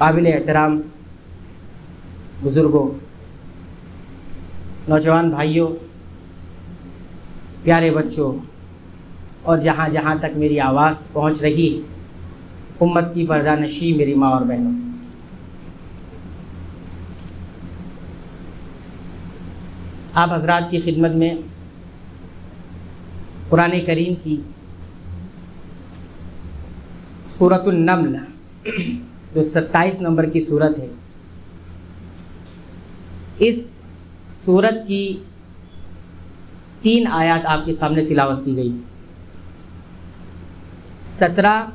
काबिल एहतराम बुज़ुर्गों नौजवान भाइयों प्यारे बच्चों और जहाँ जहाँ तक मेरी आवाज़ पहुँच रही उम्मत की पर्दानशी मेरी माँ और बहनों आप हजरात की खिदमत में कुरान करीम की सूरत सूरतुलनमल जो सत्ताईस नंबर की सूरत है, इस सूरत की तीन आयत आपके सामने तिलावत की गई। सत्रह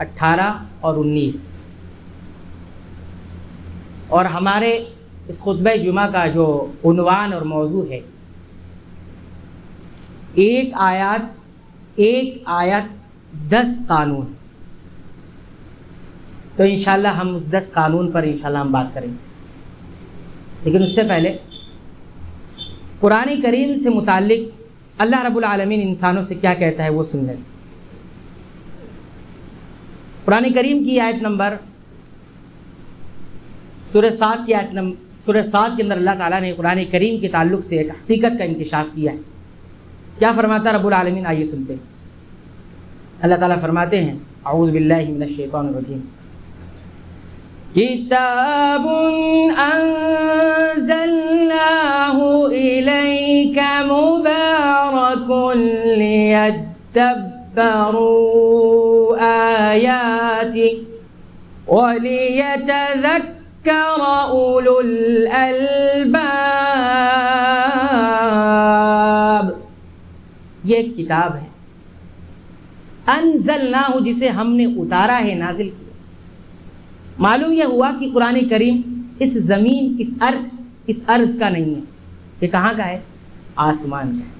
अट्ठारह और उन्नीस। और हमारे इस खुतब जुमा का जो उनवान और मौजू है, एक आयत एक आयत दस कानून। तो इन हम उस दस कानून पर इन हम बात करेंगे। लेकिन उससे पहले, कुरान करीम से मुतक़ अल्लाह रब्बुल आलमीन इंसानों से क्या कहता है वो सुन लेते कुरान करीम की आयत नंबर सुर सात की आयत नंबर सुर सात के अंदर अल्लाह ताला ने कुरान करीम के ताल्लुक से एक हकीकत का इंकशाफ किया है। क्या फरमाता रब्बुल आलमीन? आइए सुनते हैं। अल्लाह ताला फरमाते हैं आऊज़बिल्लिमिनशैतानरजीम किताब अंज़लनाहु इलैका मुबारकुन लियद्दब्बरू आयाति ये किताब है अनजल ना हो जिसे हमने उतारा है नाजिल किया मालूम यह हुआ कि कुरान करीम इस ज़मीन इस अर्थ इस अर्ज़ का नहीं है ये कहाँ का है आसमान का है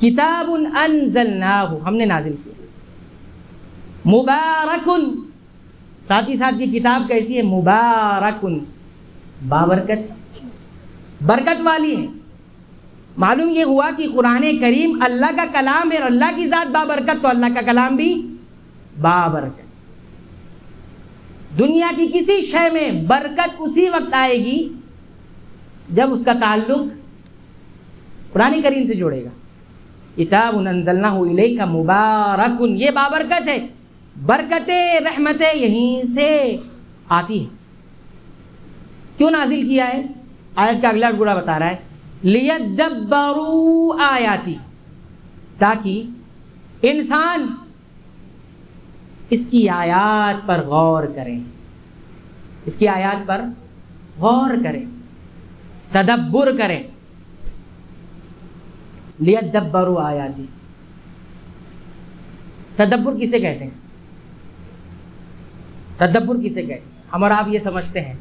किताब उन अनजल ना हो हमने नाजिल किया मुबारक साथ ही साथ ये किताब कैसी है? मुबारकुन। बाबरकत। बरकत वाली है। मालूम ये हुआ कि कुरान करीम अल्लाह का कलाम है और अल्लाह की ज़ात बाबरकत तो अल्लाह का कलाम भी बाबरकत। दुनिया की किसी शय में बरकत उसी वक्त आएगी जब उसका ताल्लुक कुरान करीम से जोड़ेगा। किताब नंजलना का मुबारकुन। ये बाबरकत है। बरकतें, रहमतें यहीं से आती है। क्यों नाजिल किया है? आयत का अगला गुड़ा बता रहा है लियदब्बरू आयाती, ताकि इंसान इसकी आयात पर गौर करें। इसकी आयात पर गौर करें, तदब्बर करें। लियदब्बरू आयाती। तदब्बर किसे कहते हैं? तदब्बर किसे हैं हम और आप ये समझते हैं।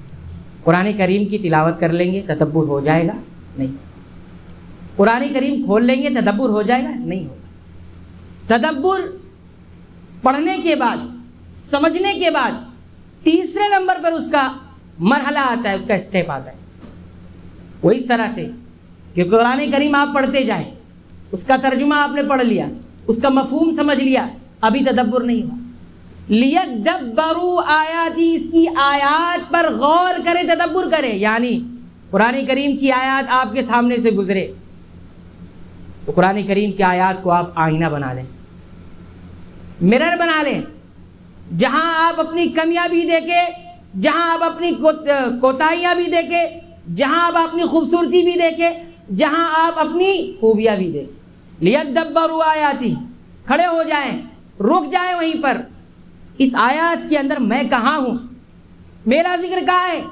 कुरान करीम की तिलावत कर लेंगे, तदब्बर हो जाएगा? नहीं। कुरान करीम खोल लेंगे, तदब्बर हो जाएगा? नहीं होगा। तदब्बर पढ़ने के बाद, समझने के बाद, तीसरे नंबर पर उसका मरहला आता है, उसका स्टेप आता है। वो इस तरह से, कि कुरान करीम आप पढ़ते जाए, उसका तर्जुमा आपने पढ़ लिया, उसका मफहूम समझ लिया, अभी तदब्बर नहीं हुआ। लियदब्बरू आयाती इसकी आयात पर गौर करें, तदब्बर करें। यानी कुरान करीम की आयात आपके सामने से गुजरे। तो कुरान करीम की आयात को आप आईना बना लें, मिरर बना लें, जहाँ आप अपनी कमियाँ भी देखें, जहाँ आप अपनी कोताहियाँ भी देखें, जहाँ आप अपनी खूबसूरती भी देखें, जहाँ आप अपनी खूबियाँ भी देखें। लियत दब्बरू आयाती, खड़े हो जाएँ, रुक जाए वहीं पर। इस आयत के अंदर मैं कहाँ हूँ? मेरा ज़िक्र कहाँ है?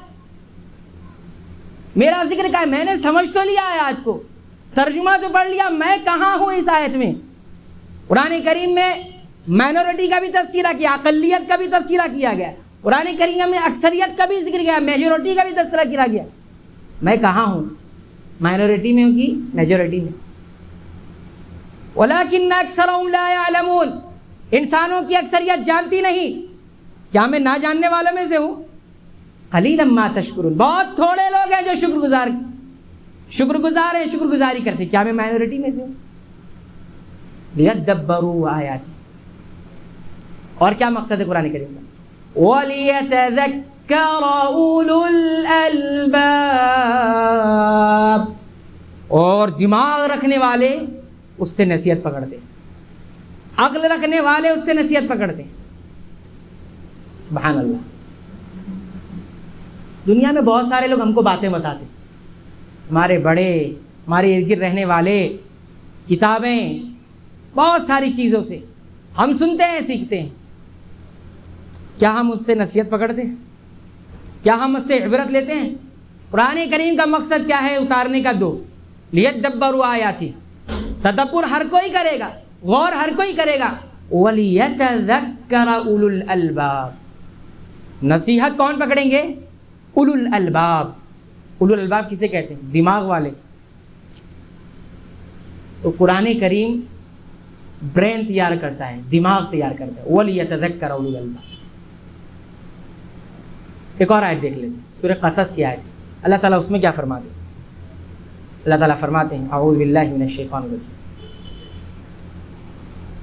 मेरा ज़िक्र क्या है? मैंने समझ तो लिया आयत को। तर्जुमा तो पढ़ लिया, मैं कहाँ हूँ इस आयत में? कुरान करीम में माइनॉरिटी का भी तस्करा किया, अकलीत का भी तस्करा किया गया। कुरान करीम में अक्सरियत का भी ज़िक्र किया मेजोरिटी का भी तस्करा किया गया। मैं कहाँ हूँ? माइनॉरिटी में हूँ कि मेजोरिटी में? अक्सर इंसानों की अक्सरियत जानती नहीं। क्या मैं ना जानने वालों में से हूँ? खलील अम्मा तशकुर बहुत थोड़े लोग हैं जो शुक्रगुजार शुक्रगुजार हैं, शुक्रगुजारी करते। क्या मैं माइनॉरिटी में से हूँ? दब्बरू आयाती। और क्या मकसद है कुरान करीम का? और दिमाग रखने वाले उससे नसीहत पकड़ते अक्ल रखने वाले उससे नसीहत पकड़ते सुबहान अल्लाह दुनिया में बहुत सारे लोग हमको बातें बताते। हमारे बड़े, हमारे इर्द गिर्द रहने वाले, किताबें, बहुत सारी चीज़ों से हम सुनते हैं, सीखते हैं। क्या हम उससे नसीहत पकड़ते हैं क्या हम उससे इबरत लेते हैं? कुरान करीम का मकसद क्या है उतारने का दो? लियत दब्बर आयाती। तदब्बर हर कोई करेगा। गौर हर कोई करेगा। वलियतज़क्कर उलुल अलबाब। नसीहत कौन पकड़ेंगे? उलुल अलबाब। उलुल अलबाब किसे कहते हैं? दिमाग वाले। तो कुरान करीम ब्रेन तैयार करता है, दिमाग तैयार करता है। वलियतज़क्कर उलुल अलबाब। एक और आयत देख लेते सूर्य कसस की आयत। अल्लाह ताला उसमें क्या फरमाते अल्लाह ताला फरमाते हैं आऊज़ बिल्लाहि मिनश शैतानिर रजीम।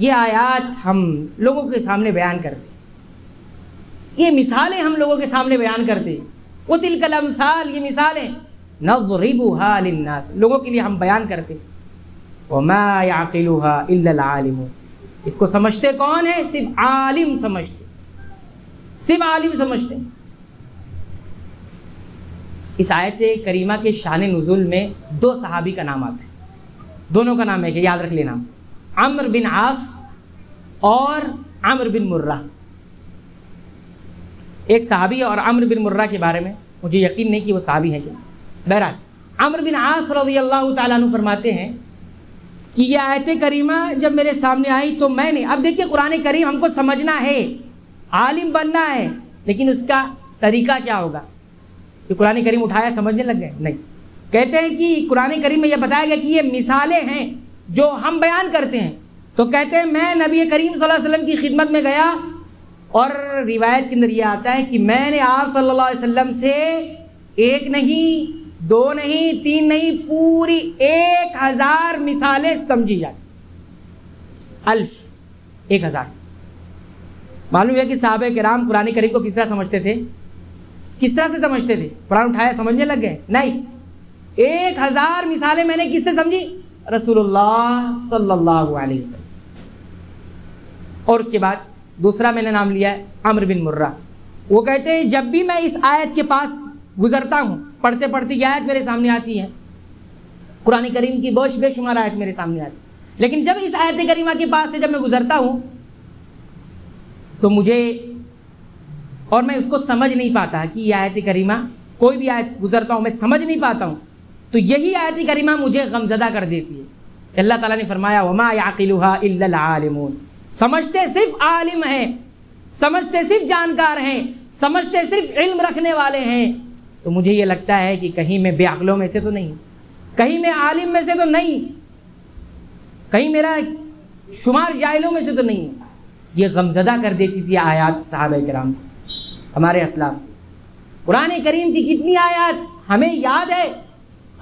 ये आयात हम लोगों के सामने बयान करते ये मिसालें हम लोगों के सामने बयान करते वो तिलकल अमसाल ये मिसालें लिन्नास। लोगों के लिए हम बयान करते वमा याकिलुहा इल्लल आलिम इसको समझते कौन है? सिर्फ़ आलिम समझते। सिर्फ़ आलिम समझते। इस आयत करीमा के शान नज़ुल में दो सहाबी का नाम आता है। दोनों का नाम है कि याद रख लेना। अम्र बिन आस और अम्र बिन मुर्रा। एक सहाबी और अम्र बिन मुर्रा के बारे में मुझे यकीन नहीं कि वो सहाबी हैं क्या। बहरहाल, अमर बिन आस रज़ी अल्लाह तु फरमाते हैं कि ये आयत करीमा जब मेरे सामने आई तो मैंने, अब देखिए कुरान करीम हमको समझना है, आलिम बनना है, लेकिन उसका तरीका क्या होगा? कि कुरान करीम उठाया, समझने लग गए? नहीं। कहते हैं कि कुरान करीम में यह बताया गया कि ये मिसालें हैं जो हम बयान करते हैं। तो कहते हैं, मैं नबी करीम वसल्लम की खिदमत में गया और रिवायत के अंदर यह आता है कि मैंने आप सल्लल्लाहु अलैहि वसल्लम से एक नहीं दो नहीं, तीन नहीं, पूरी एक हज़ार मिसालें समझी जाती। अल्फ, एक हज़ार। मालूम है कि साहब कराम कुरान करीम को किस तरह समझते थे? किस तरह से समझते थे? कुरान उठाया, समझने लग गए? नहीं। एक हज़ार मिसालें मैंने किससे समझी? रसूलुल्लाह सल्लल्लाहु अलैहि वसल्लम। और उसके बाद दूसरा मैंने नाम लिया है, अमर बिन मुर्रा। वो कहते हैं, जब भी मैं इस आयत के पास गुजरता हूँ, पढ़ते पढ़ते ये आयत मेरे सामने आती है। कुरान करीम की बहुत बेशुमार आयत मेरे सामने आती है। लेकिन जब इस आयत करीमा के पास से जब मैं गुजरता हूँ तो मुझे और मैं उसको समझ नहीं पाता कि ये आयत करीमा, कोई भी आयत गुजरता हूँ मैं समझ नहीं पाता हूँ। तो यही आयत करीमा मुझे गमजदा कर देती है। अल्लाह ताला ने फरमाया, वमा याकिलुहा आलिमून। समझते सिर्फ़ आलिम हैं, समझते सिर्फ़ जानकार हैं, समझते सिर्फ़ इल्म रखने वाले हैं। तो मुझे ये लगता है कि कहीं मैं बेअकलों में से तो नहीं, कहीं मैं आलिम में से तो नहीं, कहीं मेरा शुमार जाहिलों में से तो नहीं। ये गमजदा कर देती थी आयात साहब कराम, हमारे असलाफ कुरान करीम की कितनी आयात, हमें याद है,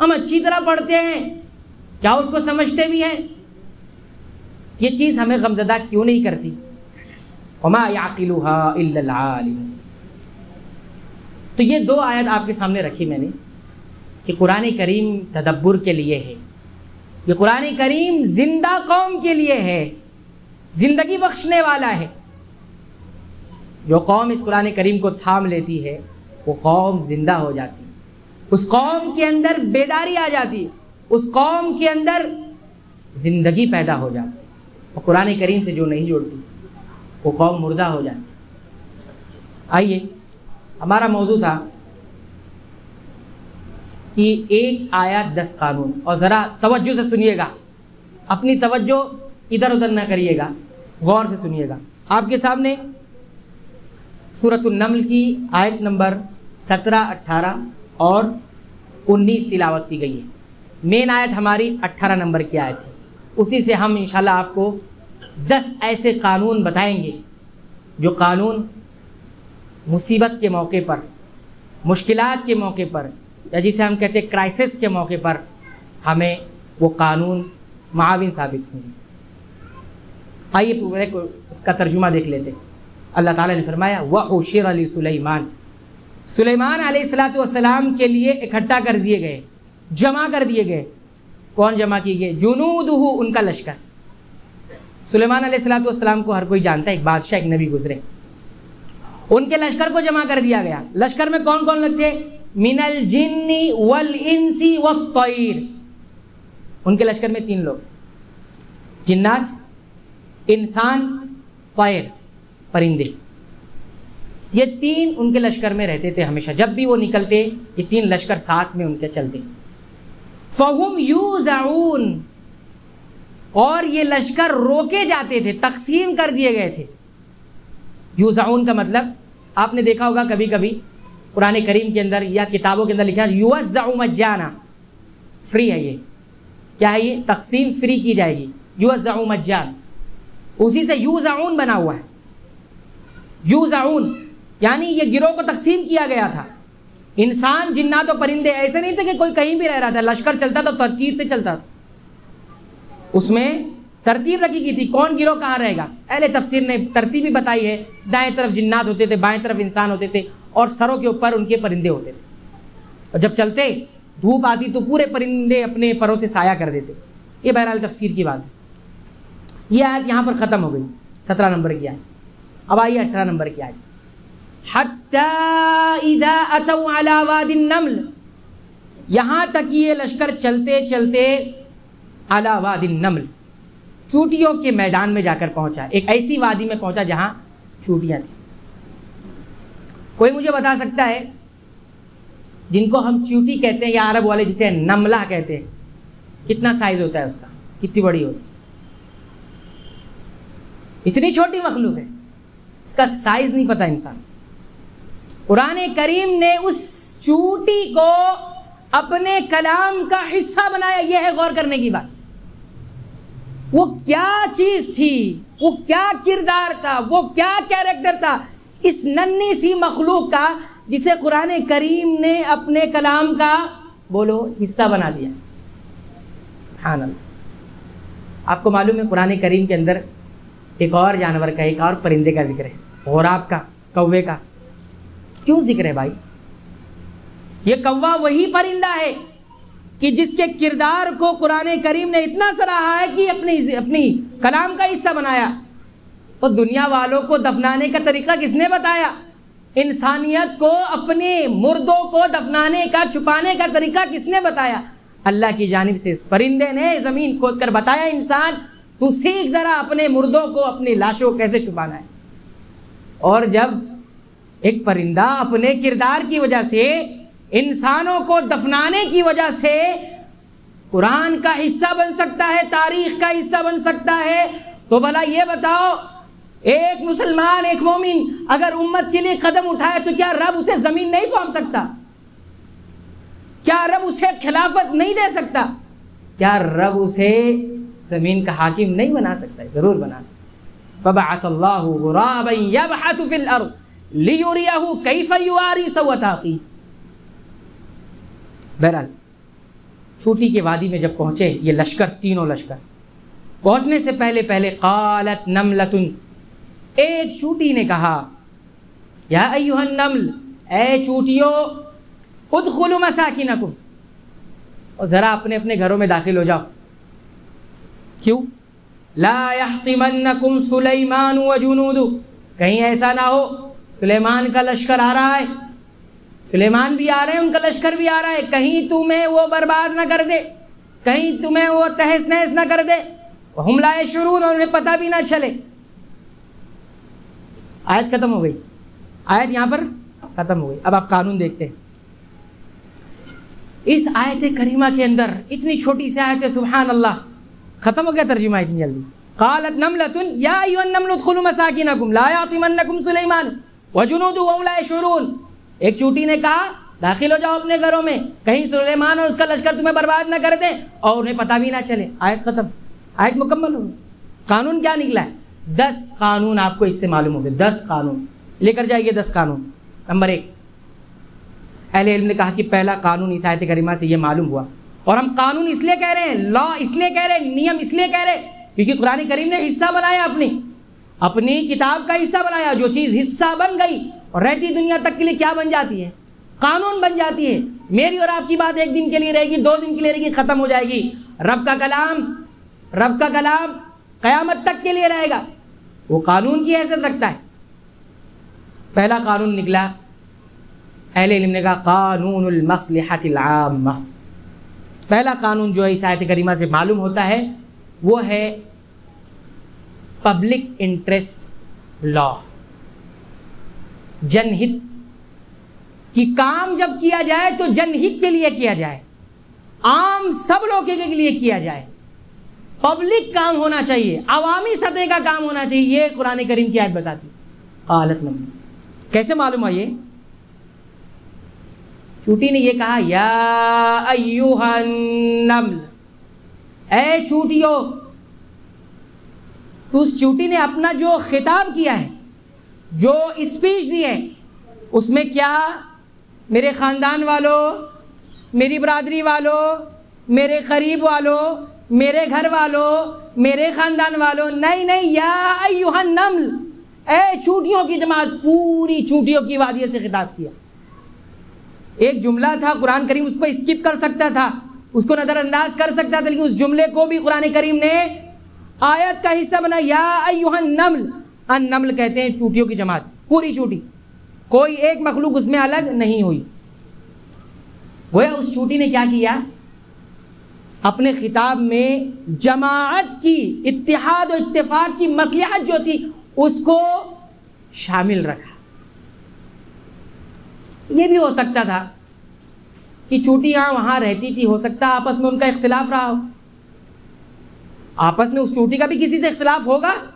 हम अच्छी तरह पढ़ते हैं, क्या उसको समझते भी हैं? ये चीज़ हमें गमजदा क्यों नहीं करती? वमा याकिलुहा आलिम। तो ये दो आयत आपके सामने रखी मैंने कि कुरान करीम तदब्बर के लिए है। ये कुरान करीम ज़िंदा कौम के लिए है। ज़िंदगी बख्शने वाला है। जो कौम इस कुरान करीम को थाम लेती है, वो कौम ज़िंदा हो जाती है। उस कौम के अंदर बेदारी आ जाती उस कौम के अंदर ज़िंदगी पैदा हो जाती और कुरान करीम से जो नहीं जुड़ती, वो कौम मुर्दा हो जाती आइए हमारा मौजू था कि एक आयत दस कानून। और ज़रा तवज्जो से सुनिएगा। अपनी तवज्जो इधर उधर ना करिएगा, गौर से सुनिएगा। आपके सामने सूरतुलनमल की आयत नंबर सत्रह अट्ठारह और उन्नीस तिलावत की गई है। मेन आयत हमारी अट्ठारह नंबर की आयत है। उसी से हम इंशाल्लाह आपको दस ऐसे कानून बताएँगे, जो कानून मुसीबत के मौके पर मुश्किल के मौके पर, या जिसे हम कहते हैं क्राइसिस के मौके पर हमें वो कानून माविन साबित होंगे। आइए पूरे को उसका तर्जुमा देख लेते अल्लाह ताला ने फरमाया वह होशिर अली सुलेमान सुलेमान सलाम के लिए इकट्ठा कर दिए गए, जमा कर दिए गए। कौन जमा किए गए? जुनूद उनका लश्कर। सुलेमान सलाम को हर कोई जानता है, एक बादशाह, एक नबी गुजरे। उनके लश्कर को जमा कर दिया गया। लश्कर में कौन कौन लगते मिनल जिन्नी वल इंसी व तैर। उनके लश्कर में तीन लोग। जिन्नात, इंसान, तैर, परिंदे। ये तीन उनके लश्कर में रहते थे हमेशा। जब भी वो निकलते, ये तीन लश्कर साथ में उनके चलते। फहुम यूजाउन और ये लश्कर रोके जाते थे, तकसीम कर दिए गए थे। यूजाउन का मतलब आपने देखा होगा कभी कभी पुराने करीम के अंदर या किताबों के अंदर लिखा है युवजाऊ मज्जाना। फ्री है ये। क्या है ये? तकसीम फ्री की जाएगी। युवजाऊ मज्जान। उसी से यूजाउन बना हुआ है। यूजाउन, यानी ये गिरोह को तकसीम किया गया था। इंसान, जिन्नात और परिंदे ऐसे नहीं थे कि कोई कहीं भी रह रहा था। लश्कर चलता तो तरतीब से चलता उसमें तरतीब रखी गई थी, कौन गिरोह कहाँ रहेगा? अहले तफसीर ने तरतीब भी बताई है, दाएँ तरफ़ जिन्नात होते थे, बाएँ तरफ़ इंसान होते थे और सरों के ऊपर उनके परिंदे होते थे। और जब चलते, धूप आती तो पूरे परिंदे अपने परों से साया कर देते। ये बहरहाल तफसीर की बात है। ये आयत यहाँ पर ख़त्म हो गई, सत्रह नंबर की आयत। अब आइए अठारह नंबर की आयत। नमल। यहाँ तक ये लश्कर चलते चलते अलावादिन नमल। चूटियों के मैदान में जाकर पहुँचा। एक ऐसी वादी में पहुँचा जहाँ चूटियाँ थी। कोई मुझे बता सकता है? जिनको हम चूटी कहते हैं या अरब वाले जिसे नमला कहते हैं। कितना साइज़ होता है उसका? कितनी बड़ी होती है? इतनी छोटी मखलूक है। इसका साइज़ नहीं पता इंसान। कुरान करीम ने उस चूटी को अपने कलाम का हिस्सा बनाया। यह है गौर करने की बात। वो क्या चीज़ थी? वो क्या किरदार था? वो क्या कैरेक्टर था? इस नन्ही सी मखलूक का, जिसे कुरान करीम ने अपने कलाम का, बोलो, हिस्सा बना दिया। हाँ आपको मालूम है, कुरान करीम के अंदर एक और जानवर का, एक और परिंदे का ज़िक्र है। और आपका कौवे का। क्यों ज़िक्र है भाई? ये कौवा वही परिंदा है कि जिसके किरदार को कुरान करीम ने इतना सराहा है कि अपनी अपनी कलाम का हिस्सा बनाया। तो दुनिया वालों को दफनाने का तरीका किसने बताया? इंसानियत को, अपने मुर्दों को दफनाने का, छुपाने का तरीका किसने बताया? अल्लाह की जानब से इस परिंदे ने ज़मीन खोद कर बताया, इंसान, तू सीख ज़रा अपने मुर्दों को, अपनी लाशों को कैसे छुपाना है? और जब एक परिंदा अपने किरदार की वजह से इंसानों को दफनाने की वजह से कुरान का हिस्सा बन सकता है, तारीख का हिस्सा बन सकता है। तो भला ये बताओ, एक मुसलमान, एक मोमिन अगर उम्मत के लिए कदम उठाए तो क्या रब उसे ज़मीन नहीं सौंप सकता? क्या रब उसे खिलाफत नहीं दे सकता? क्या रब उसे ज़मीन का हाकिम नहीं बना सकता? ज़रूर बना सकता। बहरहाल चूटी के वादी में जब पहुँचे, ये लश्कर, तीनों लश्कर। पहुँचने से पहले पहले कालत नमलतुन। एक चूटी ने कहा, या अयुहन नमल, ए चूटियो खुद खुलू मसाकिनकुम। और ज़रा अपने अपने घरों में दाखिल हो जाओ। क्यों? ला यहतिमन्नकुम सुलेमान जुनूदु कहीं ऐसा ना हो, सुलेमान का लश्कर आ रहा है। सुलेमान भी आ रहे हैं, उनका लश्कर भी आ रहा है। कहीं तुम्हें वो बर्बाद ना कर दे, कहीं तुम्हें वो तहस नहस ना कर दे। हमलाए शुरू उन्हें पता भी ना चले। आयत ख़त्म हो गई। आयत यहाँ पर ख़त्म हो गई। अब आप कानून देखते हैं। इस आयत करीमा के अंदर, इतनी छोटी सी आयत सुबहान अल्लाह ख़त्म हो गया तर्जुमा इतनी जल्दी। कालत नमलतुन, या नमलुदखुलु मसाकिनकुम, ला यातिमन्नकुम सुलेमान वजुनूदु वहुम ला यशउरून एक चूटी ने कहा, दाखिल हो जाओ अपने घरों में। कहीं सुलेमान और उसका लश्कर तुम्हें बर्बाद ना कर दे और उन्हें पता भी ना चले। आयत ख़त्म। आयत मुकम्मल हो कानून क्या निकला है? दस कानून आपको इससे मालूम होते दस कानून। लेकर जाइए दस कानून। नंबर एक, अहले इल्म ने कहा कि पहला कानून इस आयत करीमा से ये मालूम हुआ। और हम कानून इसलिए कह रहे हैं, लॉ इसलिए कह रहे हैं, नियम इसलिए कह रहे हैं, क्योंकि कुरान करीम ने हिस्सा बनाया अपनी। अपनी किताब का हिस्सा बनाया, जो चीज़ हिस्सा बन गई और रहती दुनिया तक के लिए क्या बन जाती है? कानून बन जाती है। मेरी और आपकी बात एक दिन के लिए रहेगी, दो दिन के लिए रहेगी, ख़त्म हो जाएगी। रब का कलाम, रब का कलाम क़यामत तक के लिए रहेगा। वो कानून की हैसियत रखता है। पहला कानून निकला। अहले इल्म ने कहा कानून मसलहतम पहला कानून जो है इस आयत करीमा से मालूम होता है, वो है पब्लिक इंटरेस्ट लॉ। जनहित। कि काम जब किया जाए तो जनहित के लिए किया जाए। आम सब लोगों के लिए किया जाए। पब्लिक काम होना चाहिए। अवामी सतह का काम होना चाहिए। ये कुरान करीम की आयत बताती। कालत नंबर कैसे मालूम है ये? चूटी ने ये कहा, या नम्ल ए चूटियो, उस चूटी ने अपना जो खिताब किया है जो स्पीच दी है, उसमें क्या मेरे ख़ानदान वालों, मेरी बरदरी वालों, मेरे करीब वालों, मेरे घर वालों, मेरे ख़ानदान वालों, नहीं नहीं, या नमल ए चूटियों की जमात, पूरी चूटियों की वादियों से खिताब किया। एक जुमला था, कुरान करीम उसको स्किप कर सकता था, उसको नज़रअंदाज कर सकता था, लेकिन उस जुमले को भी कुरान करीम ने आयत का हिस्सा बना, या नम्ल अन नम्ल कहते हैं चूटियों की जमात, पूरी चूटी। कोई एक मखलूक उसमें अलग नहीं हुई। गोया उस चूटी ने क्या किया? अपने खिताब में जमात की इतिहाद और इत्तेफाक की मसलहत जो थी, उसको शामिल रखा। ये भी हो सकता था कि चूटियाँ वहाँ रहती थी, हो सकता आपस में उनका इख्तलाफ रहा हो। आपस में उस चूटी का भी किसी से इख्तिलाफ होगा?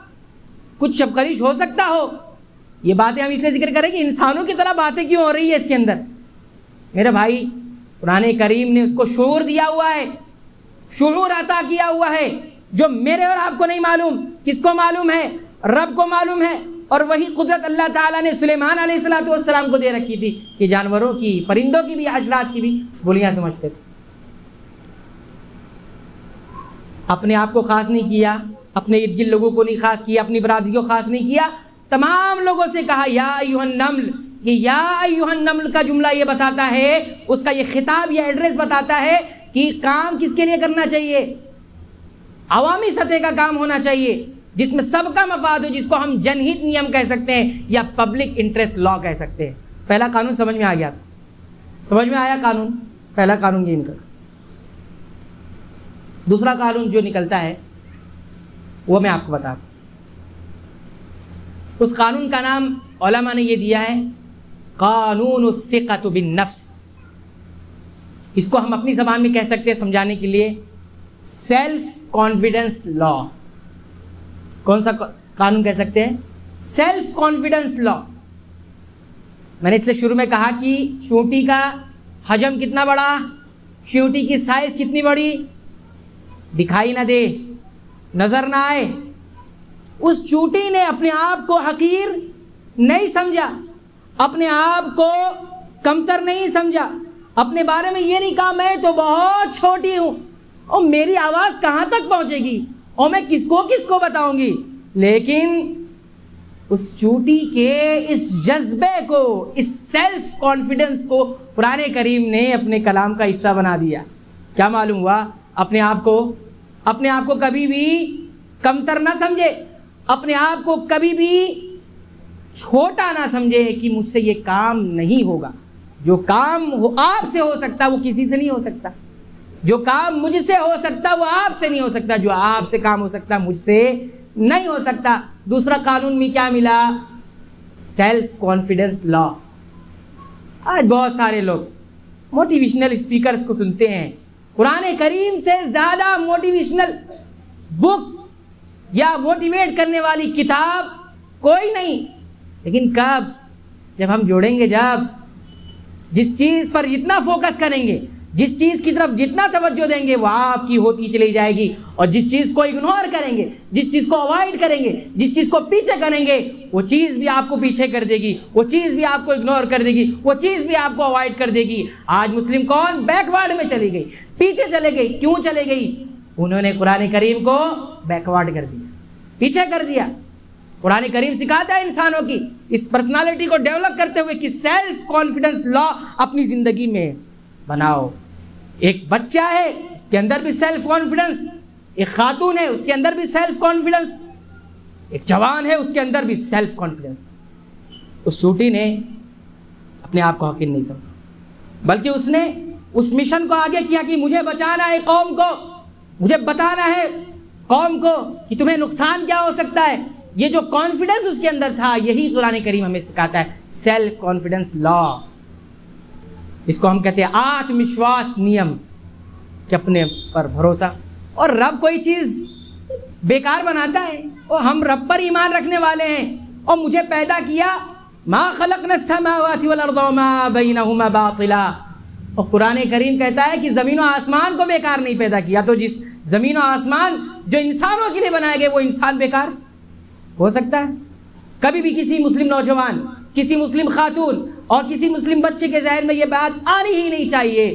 कुछ शबकरिश हो सकता हो। ये बातें हम इसलिए ज़िक्र करें कि इंसानों की तरह बातें क्यों हो रही है इसके अंदर? मेरे भाई, पुराने करीम ने उसको शोर दिया हुआ है। शूर अता किया हुआ है, जो मेरे और आपको नहीं मालूम। किसको मालूम है? रब को मालूम है। और वही कुदरत अल्लाह ताला ने सुलेमान सलाम को दे रखी थी कि जानवरों की, परिंदों की भी, हजरात की भी बोलियाँ समझते थे। अपने आप को ख़ास नहीं किया। अपने इर्द गिर्द लोगों को नहीं खास किया, अपनी बरादरी को खास नहीं किया। तमाम लोगों से कहा, या नम्ल। ये या यूहन नम्ल का जुमला ये बताता है, उसका ये खिताब, या एड्रेस बताता है कि काम किसके लिए करना चाहिए? अवामी सतह का काम होना चाहिए, जिसमें सबका मफाद हो, जिसको हम जनहित नियम कह सकते हैं या पब्लिक इंटरेस्ट लॉ कह सकते हैं। पहला कानून समझ में आ गया? समझ में आया कानून? पहला कानून ये निकल दूसरा कानून जो निकलता है वो मैं आपको बता दूँ। उस कानून का नाम ओलमा ने ये दिया है, कानून बिन नफ्स। इसको हम अपनी जबान में कह सकते हैं समझाने के लिए सेल्फ कॉन्फिडेंस लॉ कौन सा कानून कह सकते हैं? सेल्फ कॉन्फिडेंस लॉ मैंने इसलिए शुरू में कहा कि चूटी का हजम कितना बड़ा, चूटी की साइज़ कितनी बड़ी? दिखाई ना दे। नज़र ना आए। उस चूटी ने अपने आप को हकीर नहीं समझा। अपने आप को कमतर नहीं समझा। अपने बारे में ये नहीं कहा, मैं तो बहुत छोटी हूँ। और मेरी आवाज़ कहाँ तक पहुंचेगी? और मैं किसको किसको बताऊँगी? लेकिन उस चूटी के इस जज्बे को, इस सेल्फ कॉन्फिडेंस को पुराने करीम ने अपने कलाम का हिस्सा बना दिया। क्या मालूम हुआ? अपने आप को अपने आप को कभी भी कमतर ना समझे, अपने आप को कभी भी छोटा ना समझे कि मुझसे ये काम नहीं होगा। जो काम हो आपसे हो सकता, वो किसी से नहीं हो सकता। जो काम मुझसे हो सकता, वो आपसे नहीं हो सकता। जो आपसे काम हो सकता, मुझसे नहीं हो सकता। दूसरा कानून में क्या मिला? सेल्फ कॉन्फिडेंस लॉ आज बहुत सारे लोग मोटिवेशनल स्पीकर्स को सुनते हैं। कुरान करीम से ज़्यादा मोटिवेशनल बुक्स या मोटिवेट करने वाली किताब कोई नहीं। लेकिन कब? जब हम जोड़ेंगे, जब जिस चीज़ पर जितना फोकस करेंगे जिस चीज़ की तरफ़ जितना तवज्जो देंगे, वो आपकी होती चली जाएगी। और जिस चीज़ को इग्नोर करेंगे, जिस चीज़ को अवॉइड करेंगे, जिस चीज़ को पीछे करेंगे, वो चीज़ भी आपको पीछे कर देगी, वो चीज़ भी आपको इग्नोर कर देगी, वो चीज़ भी आपको अवॉइड कर देगी। आज मुस्लिम कौन? बैकवर्ड में चली गई। पीछे चले गई। क्यों चले गई? उन्होंने कुरान करीम को बैकवर्ड कर दिया। पीछे कर दिया। कुरान करीम सिखाता है इंसानों की, इस पर्सनालिटी को डेवलप करते हुए कि सेल्फ कॉन्फिडेंस लॉ अपनी ज़िंदगी में बनाओ। एक बच्चा है, उसके अंदर भी सेल्फ कॉन्फिडेंस एक खातून है, उसके अंदर भी सेल्फ कॉन्फिडेंस एक जवान है, उसके अंदर भी सेल्फ कॉन्फिडेंस उस चूटी ने अपने आप को हकीन नहीं समझा। बल्कि उसने उस मिशन को आगे किया कि मुझे बचाना है कौम को। मुझे बताना है कौम को कि तुम्हें नुकसान क्या हो सकता है। ये जो कॉन्फिडेंस उसके अंदर था, यही कुरान करीम हमें सिखाता है। सेल्फ कॉन्फिडेंस लॉ इसको हम कहते हैं आत्मविश्वास नियम, कि अपने पर भरोसा। और रब कोई चीज़ बेकार बनाता है, और हम रब पर ईमान रखने वाले हैं, और मुझे पैदा किया, माँ खलक नसमातिला बातिला। और कुरान करीम कहता है कि ज़मीन व आसमान को बेकार नहीं पैदा किया तो जिस ज़मीन व आसमान जो इंसानों के लिए बनाए गए, वो इंसान बेकार हो सकता है। कभी भी किसी मुस्लिम नौजवान, किसी मुस्लिम खातून और किसी मुस्लिम बच्चे के जहन में ये बात आनी ही नहीं चाहिए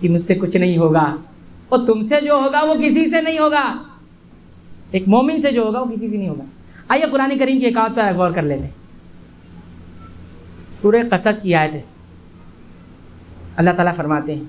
कि मुझसे कुछ नहीं होगा और तुमसे जो होगा वो किसी से नहीं होगा एक मोमिन से जो होगा वो किसी से नहीं होगा आइए कुरान करीम की एक पर गौर कर लेते सूर्य कसस की आयत है अल्लाह ताला फरमाते हैं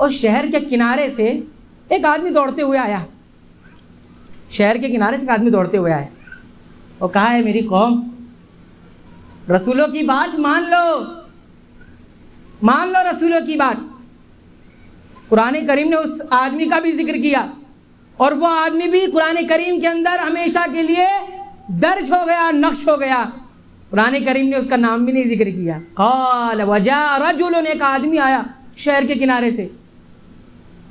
और शहर के किनारे से एक आदमी दौड़ते हुए आया शहर के किनारे से एक आदमी दौड़ते हुए आया और कहा है मेरी कौम रसूलों की बात मान लो मान लो रसूलों की बात कुरान करीम ने उस आदमी का भी जिक्र किया और वो आदमी भी कुरान करीम के अंदर हमेशा के लिए दर्ज हो गया, नक्श हो गया। कुरान करीम ने उसका नाम भी नहीं ज़िक्र किया। कौल वजह रजुल एक आदमी आया शहर के किनारे से।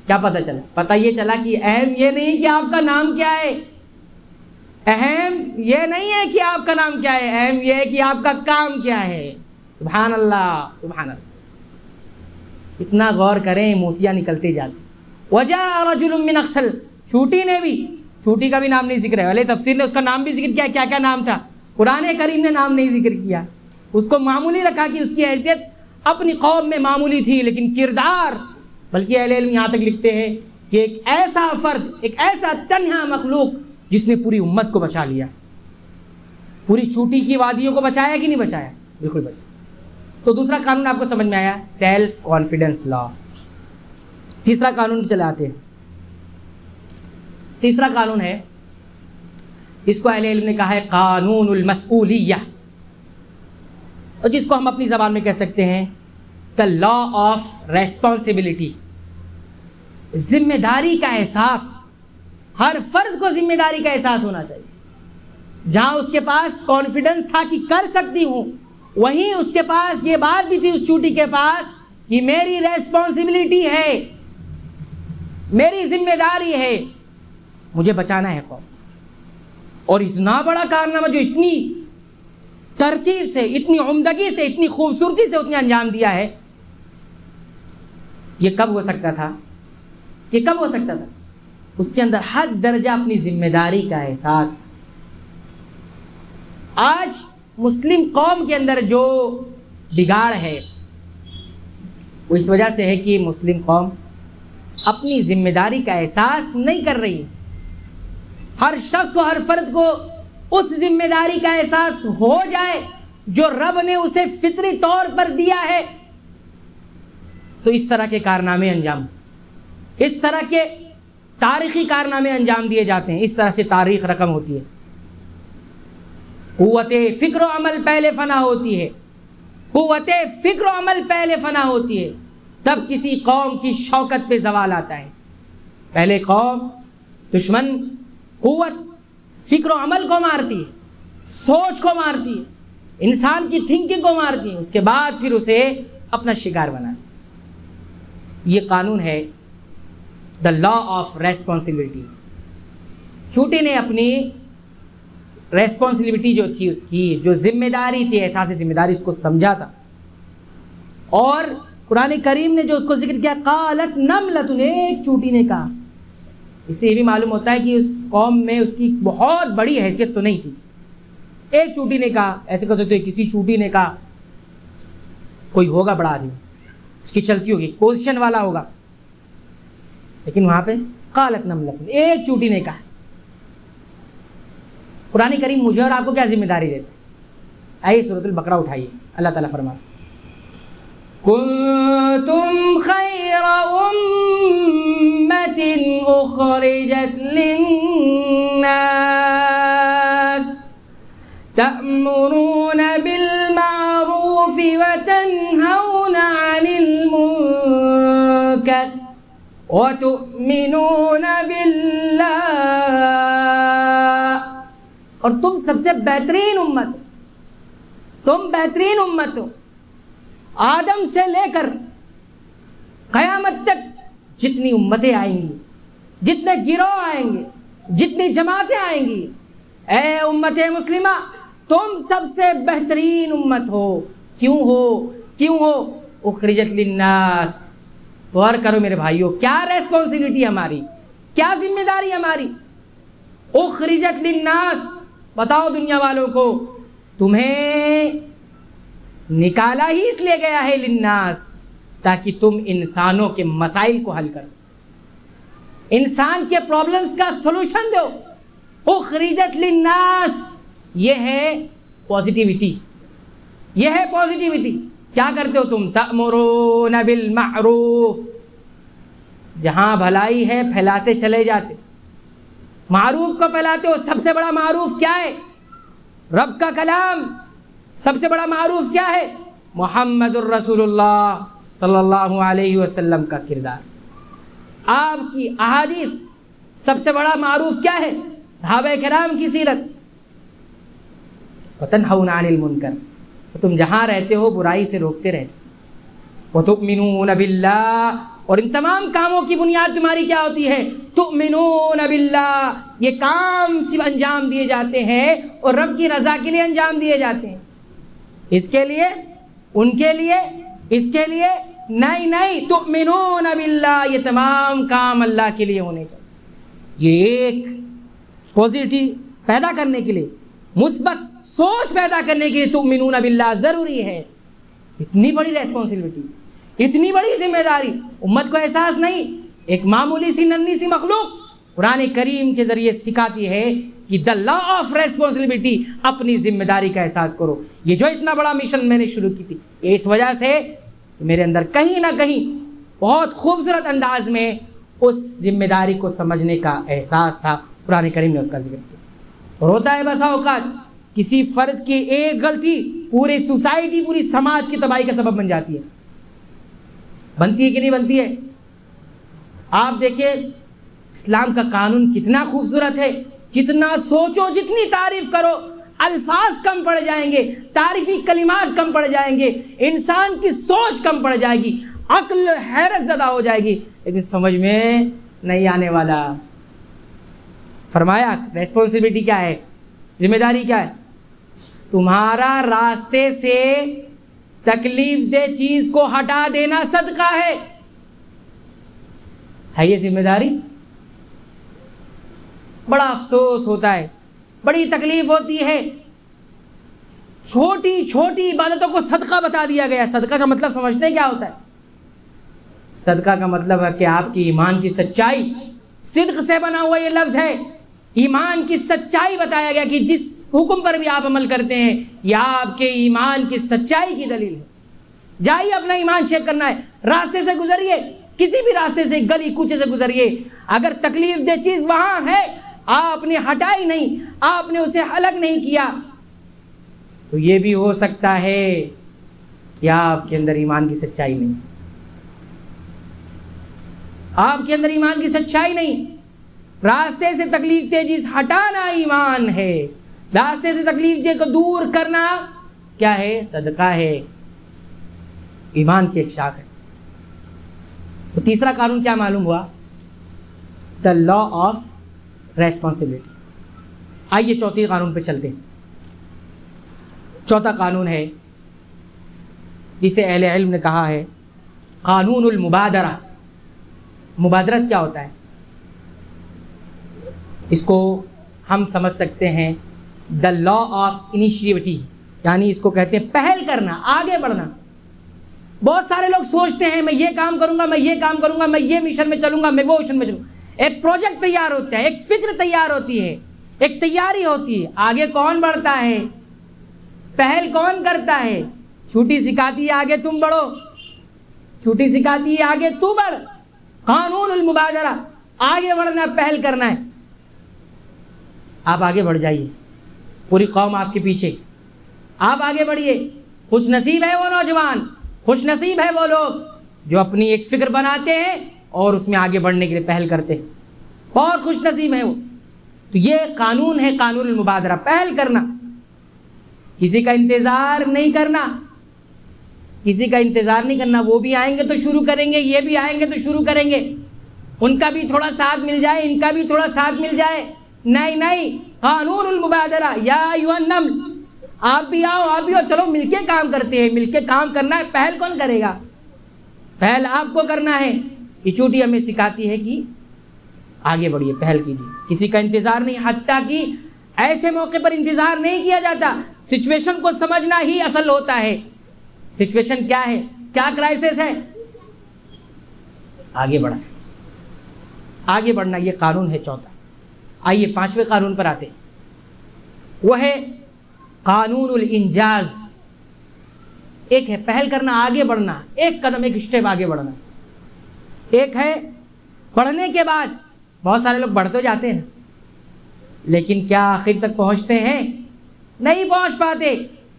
क्या पता चला? पता ये चला कि अहम ये नहीं कि आपका नाम क्या है। अहम ये नहीं है कि आपका नाम क्या है। अहम ये है कि आपका काम क्या है। सुबहान अल्लाह सुबहान अल्लाह इतना गौर करें, मोतियाँ निकलते जाते। वजह रजुलमिन अक्सल। छूटी ने भी छूटी का भी नाम नहीं ज़िक्र है। अले तफसीर ने उसका नाम भी ज़िक्र किया। क्या क्या नाम था? कुरान करीम ने नाम नहीं ज़िक्र किया। उसको मामूली रखा कि उसकी हैसियत अपनी कौम में मामूली थी, लेकिन किरदार, बल्कि अहले यहाँ तक लिखते हैं कि एक ऐसा फ़र्द, एक ऐसा तन्हा मखलूक जिसने पूरी उम्मत को बचा लिया। पूरी चूटी की वादियों को बचाया कि नहीं बचाया? बिल्कुल बचाया तो दूसरा कानून आपको समझ में आया सेल्फ कॉन्फिडेंस लॉ तीसरा कानून चले आते हैं। तीसरा कानून है। इसको अहले इल्म ने कहा है कानून मसूलिया और जिसको हम अपनी ज़बान में कह सकते हैं द लॉ ऑफ़ रेस्पॉन्सिबिलिटी ज़िम्मेदारी का एहसास, हर फर्द को ज़िम्मेदारी का एहसास होना चाहिए। जहाँ उसके पास कॉन्फिडेंस था कि कर सकती हूँ, वहीं उसके पास ये बात भी थी उस चूटी के पास कि मेरी रेस्पॉन्सिबिलिटी है, मेरी ज़िम्मेदारी है मुझे बचाना है कौम। और इतना बड़ा कारनामा जो इतनी तरतीब से, इतनी उमदगी से, इतनी खूबसूरती से उसने अंजाम दिया है, ये कब हो सकता था? ये कब हो सकता था? उसके अंदर हर दर्जा अपनी ज़िम्मेदारी का एहसास था। आज मुस्लिम कौम के अंदर जो बिगाड़ है, वो इस वजह से है कि मुस्लिम कौम अपनी ज़िम्मेदारी का एहसास नहीं कर रही। है हर शख्स को, हर फर्द को उस ज़िम्मेदारी का एहसास हो जाए जो रब ने उसे फितरी तौर पर दिया है। तो इस तरह के कारनामे अंजाम, इस तरह के तारीखी कारनामे अंजाम दिए जाते हैं। इस तरह से तारीख रकम होती है। क़वत फ़िक्र अमल पहले फ़ना होती है। क़वत फ़िक्र अमल पहले फ़ना होती है। तब किसी कौम की शौकत पे जवाल आता है। पहले कौम, दुश्मन क़वत फ़िक्र अमल को मारती है सोच को मारती है इंसान की थिंकिंग को मारती है उसके बाद फिर उसे अपना शिकार बनाती। ये कानून है द लॉ ऑफ़ रेस्पॉन्सिबिलिटी छूटी ने अपनी रेस्पॉन्सिबिलिटी जो थी उसकी, जो ज़िम्मेदारी थी, एहसास ज़िम्मेदारी उसको समझा था। और कुरान करीम ने जो उसको ज़िक्र किया, कालत नम लतुन एक चूटी ने कहा इससे ये भी मालूम होता है कि उस कौम में उसकी बहुत बड़ी हैसियत तो नहीं थी। एक चूटी ने कहा, ऐसे कर सकते किसी चूटी ने कहा, कोई होगा बड़ा आदमी, इसकी चलती होगी, पोजिशन वाला होगा। लेकिन वहाँ पे कालत नमलत एक चूटी ने कहा, पुरानी करीम मुझे और आपको क्या ज़िम्मेदारी देते आइए सूरतुल बकरा उठाइए, अल्लाह ताला फरमाते कुंतुम खैर उम्मतिन उखरिजत लिन्नास तअमुरून बिल मारूफ व तनहौन अनिल मुनकर व तुमिनून बिल्लाह और तुम सबसे बेहतरीन उम्मत हो तुम बेहतरीन उम्मत हो आदम से लेकर कयामत तक जितनी उम्मतें आएँगी, जितने गिरोह आएँगे, जितनी जमातें आएँगी, ए उम्मत मुस्लिमा, तुम सबसे बेहतरीन उम्मत हो। क्यों हो? क्यों हो? उखरिजत लिन्नास। गौर करो मेरे भाइयों, क्या रेस्पॉन्सिबिलिटी हमारी? क्या ज़िम्मेदारी हमारी? उखरिजत लिन्नास, बताओ दुनिया वालों को, तुम्हें निकाला ही इसलिए गया है लिन्नास, ताकि तुम इंसानों के मसाइल को हल करो। इंसान के प्रॉब्लम्स का सोल्यूशन दो। उखरिजत लिन्नास। ये है पॉजिटिविटी ये है पॉजिटिविटी क्या करते हो तुम? तमरून बिल मारूफ जहाँ भलाई है, फैलाते चले जाते। मारूफ को फैलाते हो। सबसे बड़ा मारूफ क्या है? रब का कलाम। सबसे बड़ा मारूफ क्या है? मोहम्मद वसल्लम का किरदार। आपकी अहादीस सबसे बड़ा मारूफ क्या है? साहब कराम की सीरत। वतन हउनानिल मुनकर। तो तुम जहाँ रहते हो, बुराई से रोकते रहते वो तुमिनून बिल्लाह। और इन तमाम कामों की बुनियाद तुम्हारी क्या होती है? तुमिनून बिल्लाह। ये काम सिर्फ़ अंजाम दिए जाते हैं और रब की रज़ा के लिए अंजाम दिए जाते हैं। इसके लिए, उनके लिए, इसके लिए, नहीं नहीं, तुमिनून बिल्लाह ये तमाम काम अल्लाह के लिए होने चाहिए। ये एक पॉजिटिव पैदा करने के लिए, मुस्बत सोच पैदा करने के लिए तुमिनून बिल्लाह ज़रूरी है। इतनी बड़ी रेस्पॉन्सिबिलिटी इतनी बड़ी ज़िम्मेदारी, उम्मत को एहसास नहीं, एक मामूली सी नन्नी सी मखलूक कुरान करीम के ज़रिए सिखाती है कि द लॉ ऑफ़ रेस्पॉन्सिबिलिटी अपनी ज़िम्मेदारी का एहसास करो। ये जो इतना बड़ा मिशन मैंने शुरू की थी, इस वजह से मेरे अंदर कहीं ना कहीं बहुत खूबसूरत अंदाज में उस ज़िम्मेदारी को समझने का एहसास था। पुराने करीम ने उसका ज़िक्र किया। और होता है बसा औकात, किसी फर्द की एक गलती पूरी सोसाइटी, पूरी समाज की तबाही का सबब बन जाती है। बनती है कि नहीं बनती है? आप देखिए, इस्लाम का कानून कितना खूबसूरत है। जितना सोचो, जितनी तारीफ़ करो, अल्फाज कम पड़ जाएँगे, तारीफी कलिमात कम पड़ जाएँगे, इंसान की सोच कम पड़ जाएगी, अक्ल, हैरत ज़्यादा हो जाएगी। लेकिन समझ में नहीं आने वाला। फरमाया रेस्पॉन्सिबिलिटी क्या है? ज़िम्मेदारी क्या है? तुम्हारा रास्ते से तकलीफ़ दे चीज़ को हटा देना सदका है। है ये ज़िम्मेदारी? बड़ा अफसोस होता है। बड़ी तकलीफ़ होती है। छोटी छोटी इबादतों को सदका बता दिया गया। सदका का मतलब समझते हैं क्या होता है? सदका का मतलब है कि आपकी ईमान की सच्चाई। सिद्क से बना हुआ ये लफ्ज़ है। ईमान की सच्चाई बताया गया कि जिस हुक्म पर भी आप अमल करते हैं यह आपके ईमान की सच्चाई की दलील है। जाइए अपना ईमान चेक करना है। रास्ते से गुजरिए, किसी भी रास्ते से, गली, कूचे से गुजरिए। अगर तकलीफ़ दे चीज़ वहाँ है आपने हटाई नहीं, आपने उसे अलग नहीं किया। तो ये भी हो सकता है कि आपके अंदर ईमान की सच्चाई नहीं। आपके अंदर ईमान की सच्चाई नहीं। रास्ते से तकलीफ़ तेज़ी से हटाना ईमान है। रास्ते से तकलीफ़ को दूर करना क्या है? सदका है। ईमान की एक शाख है। तो तीसरा कानून क्या मालूम हुआ? द लॉ ऑफ़ रेस्पॉन्सिबिलिटी आइए चौथे कानून पे चलते हैं। चौथा कानून है, जिसे अहले इल्म ने कहा है कानून मुबादरा। मुबादरत क्या होता है? इसको हम समझ सकते हैं द लॉ ऑफ़ इनिशिएटिव यानी इसको कहते हैं पहल करना, आगे बढ़ना। बहुत सारे लोग सोचते हैं, मैं ये काम करूँगा, मैं ये काम करूँगा, मैं ये मिशन में चलूँगा, मैं वो मिशन में चलूँगा। एक प्रोजेक्ट तैयार होता है, एक फ़िक्र तैयार होती है, एक तैयारी होती है। आगे कौन बढ़ता है? पहल कौन करता है? छुट्टी सिखाती है, आगे तुम बढ़ो। छुट्टी सिखाती है, आगे तू बढ़। कानून मुबादरा आगे बढ़ना, पहल करना है। आप आगे बढ़ जाइए। पूरी कौम आपके पीछे। आप आगे बढ़िए। खुश नसीब है वो नौजवान। खुश नसीब है वो लोग जो अपनी एक फ़िक्र बनाते हैं और उसमें आगे बढ़ने के लिए पहल करते। हैं बहुत खुश नसीब है वो। तो ये कानून है कानून मुबादरा पहल करना। किसी का इंतज़ार नहीं करना। किसी का इंतज़ार नहीं करना। वो भी आएँगे तो शुरू करेंगे, ये भी आएँगे तो शुरू करेंगे। उनका भी थोड़ा साथ मिल जाए, इनका भी थोड़ा साथ मिल जाए। नहीं नहीं। कानून मुबादरा या युवनम आप भी आओ, आप भी आओ। चलो, मिलके काम करते हैं। मिलके काम करना है। पहल कौन करेगा? पहल आपको करना है। ये चोटी हमें सिखाती है कि आगे बढ़िए, पहल कीजिए। किसी का इंतज़ार नहीं, हत्या की ऐसे मौके पर इंतज़ार नहीं किया जाता। सिचुएशन को समझना ही असल होता है। सिचुएशन क्या है? क्या क्राइसिस है? आगे बढ़ा आगे बढ़ना ये कानून है चौथा। आइए पाँचवें कानून पर आते वह है कानून इंजाज। एक है पहल करना, आगे बढ़ना। एक कदम, एक स्टेप आगे बढ़ना। एक है बढ़ने के बाद। बहुत सारे लोग बढ़ते जाते हैं लेकिन क्या आखिर तक पहुँचते हैं? नहीं पहुँच पाते।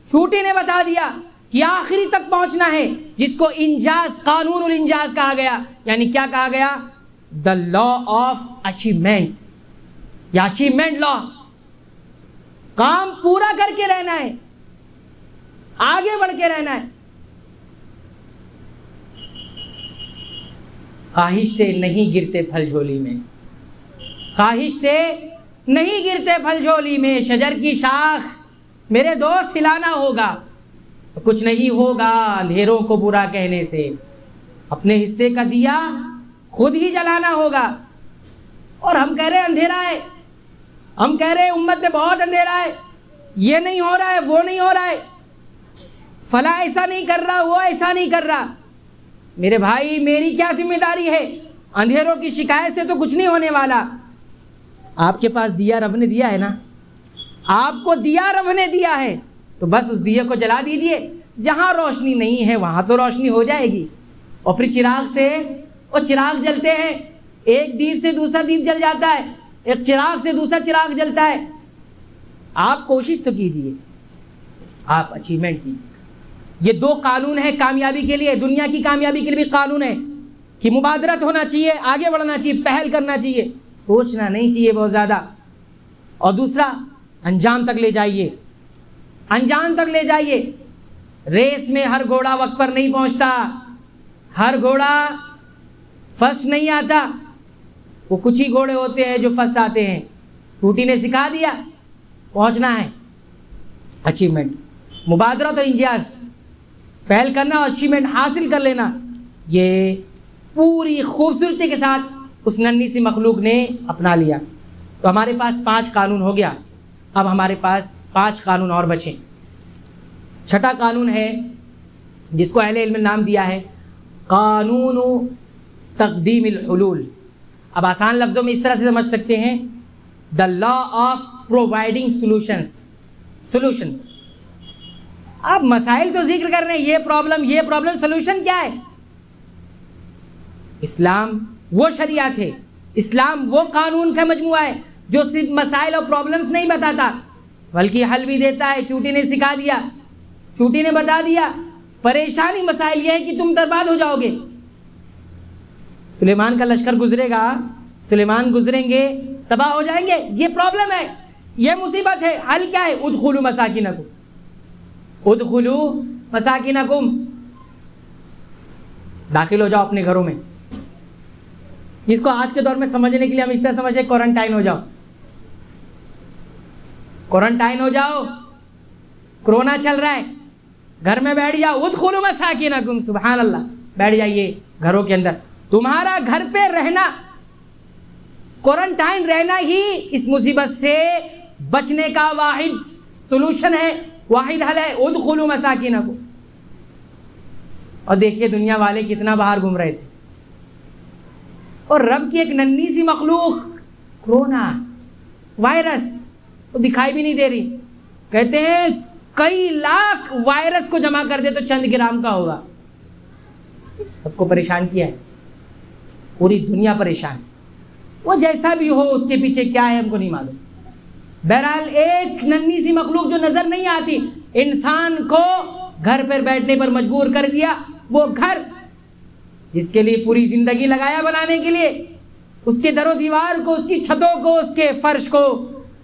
छूटी ने बता दिया कि आखिरी तक पहुँचना है, जिसको इंजाज कानून और इंजाज कहा गया। यानी क्या कहा गया? द लॉ ऑफ़ अचीवमेंट या अचीवमेंट लॉ काम पूरा करके रहना है। आगे बढ़ के रहना है। ख्वाहिश से नहीं गिरते फल झोली में। ख्वाहिश से नहीं गिरते फल झोली में, शजर की शाख मेरे दोस्त हिलाना होगा। कुछ नहीं होगा अंधेरों को बुरा कहने से। अपने हिस्से का दिया खुद ही जलाना होगा। और हम कह रहे हैं अंधेरा है। हम कह रहे हैं उम्मत में बहुत अंधेरा है। ये नहीं हो रहा है, वो नहीं हो रहा है। फला ऐसा नहीं कर रहा, वो ऐसा नहीं कर रहा। मेरे भाई, मेरी क्या ज़िम्मेदारी है? अंधेरों की शिकायत से तो कुछ नहीं होने वाला। आपके पास दिया रब ने दिया है ना? आपको दिया रब ने दिया है तो बस उस दिए को जला दीजिए। जहाँ रोशनी नहीं है, वहाँ तो रोशनी हो जाएगी। और फिर चिराग से वो चिराग जलते हैं। एक दीप से दूसरा दीप जल जाता है। एक चिराग से दूसरा चिराग जलता है। आप कोशिश तो कीजिए। आप अचीवमेंट कीजिए। ये दो कानून हैं कामयाबी के लिए, दुनिया की कामयाबी के लिए भी कानून है कि मुबादरत होना चाहिए, आगे बढ़ना चाहिए, पहल करना चाहिए, सोचना नहीं चाहिए बहुत ज़्यादा। और दूसरा, अंजाम तक ले जाइए, अंजाम तक ले जाइए। रेस में हर घोड़ा वक्त पर नहीं पहुँचता, हर घोड़ा फ़र्स्ट नहीं आता। वो कुछ ही घोड़े होते हैं जो फ़र्स्ट आते हैं। टूटी ने सिखा दिया, पहुँचना है। अचीवमेंट मुबादरा तो इंजाज पहल करना और अचीवमेंट हासिल कर लेना। ये पूरी खूबसूरती के साथ उस नन्ही सी मखलूक ने अपना लिया। तो हमारे पास पाँच कानून हो गया। अब हमारे पास पाँच कानून और बचे। छठा कानून है, जिसको अहले इल्म नाम दिया है, कानून तकदीम हलूल। अब आसान लफ्ज़ों में इस तरह से समझ सकते हैं। The law of providing solutions. Solution. आप मसाइल तो ज़िक्र कर रहे हैं, ये प्रॉब्लम ये प्रॉब्लम सोल्यूशन क्या है? इस्लाम, वो शरिया थे इस्लाम, वो कानून का मजमुआ है, जो सिर्फ़ मसाइल और प्रॉब्लम्स नहीं बताता, बल्कि हल भी देता है। चूटी ने सिखा दिया, चूटी ने बता दिया, परेशानी मसाइल ये है कि तुम बर्बाद हो जाओगे। सुलेमान का लश्कर गुजरेगा, सुलेमान गुजरेंगे, तबाह हो जाएँगे। ये प्रॉब्लम है, ये मुसीबत है। हल क्या है? उदखुलू मसाकिन उदखुलू मसाकिन दाखिल हो जाओ अपने घरों में। जिसको आज के दौर में समझने के लिए हम इस तरह समझे क्वारंटाइन हो जाओ। क्वारंटाइन हो जाओ। कोरोना चल रहा है। घर में बैठ जाओ। उदखुलू मसाकिन सुबह अल्लाह बैठ जाइए घरों के अंदर। तुम्हारा घर पे रहना क्वारंटाइन रहना ही इस मुसीबत से बचने का वाहिद सोल्यूशन है। वाहिद हल है उद खुलू मसाकिन को और देखिए दुनिया वाले कितना बाहर घूम रहे थे। और रब की एक नन्ही सी मखलूक, कोरोना वायरस, वो दिखाई भी नहीं दे रही। कहते हैं, कई लाख वायरस को जमा कर दे तो चंद ग्राम का होगा। सबको परेशान किया है। पूरी दुनिया परेशान। वो जैसा भी हो, उसके पीछे क्या है हमको नहीं मालूम। बहरहाल, एक नन्ही सी मखलूक जो नज़र नहीं आती, इंसान को घर पर बैठने पर मजबूर कर दिया। वो घर, जिसके लिए पूरी ज़िंदगी लगाया बनाने के लिए, उसके दरो दीवार को, उसकी छतों को, उसके फर्श को।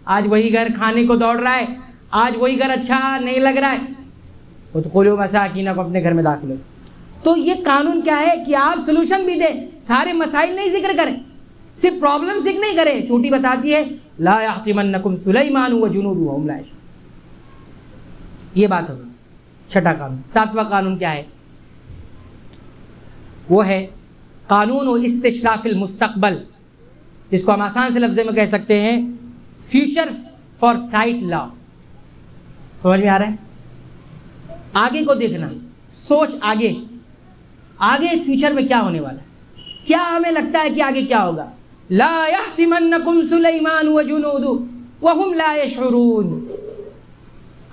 आज वही घर खाने को दौड़ रहा है। आज वही घर अच्छा नहीं लग रहा है। वो तो खोलो मसाकिन को अपने घर में दाखिल हो। तो ये कानून क्या है कि आप सोल्यूशन भी दें, सारे मसाइल नहीं ज़िक्र करें? सिर्फ़ प्रॉब्लम ज़िक्र नहीं करें छोटी बताती है लातिमन्नकुम सुलेमान व जुनूद ये बात होगी छठा कानून, सातवां कानून क्या है? वो है, कानून व इस्तशराफिल मुस्तकबल, जिसको हम आसान से लफ्ज़ में कह सकते हैं फ्यूचर फॉर साइट लॉ समझ में आ रहा है? आगे को देखना, सोच आगे। आगे फ्यूचर में क्या होने वाला है? क्या हमें लगता है कि आगे क्या होगा?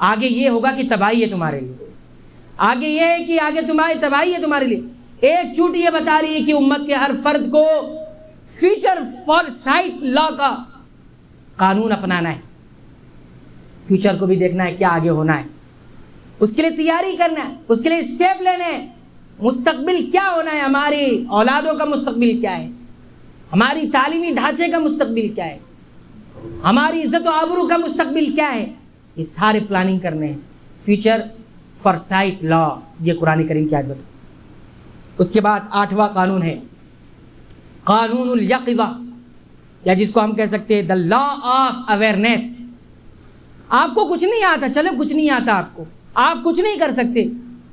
आगे ये होगा कि तबाही है तुम्हारे लिए आगे ये है कि आगे तुम्हारी तबाही है तुम्हारे लिए एक छूट ये बता रही है कि उम्मत के हर फर्द को फ्यूचर फॉर साइट लॉ का कानून अपनाना है फ्यूचर को भी देखना है क्या आगे होना है उसके लिए तैयारी करना है उसके लिए स्टेप लेने मुस्तकबिल क्या होना है हमारी औलादों का मुस्तकबिल क्या है हमारी तालीमी ढांचे का मुस्तबिल क्या है? हमारी इज़्ज़त आबरू का मुस्तकबिल क्या है? ये सारे प्लानिंग करने हैं। फ्यूचर फॉर साइट लॉ ये कुरान करीम की आज बता उसके बाद आठवां कानून है। कानून या जिसको हम कह सकते हैं द लॉ ऑफ़ अवेयरनेस आपको कुछ नहीं आता, चलो कुछ नहीं आता आपको। आप कुछ नहीं कर सकते।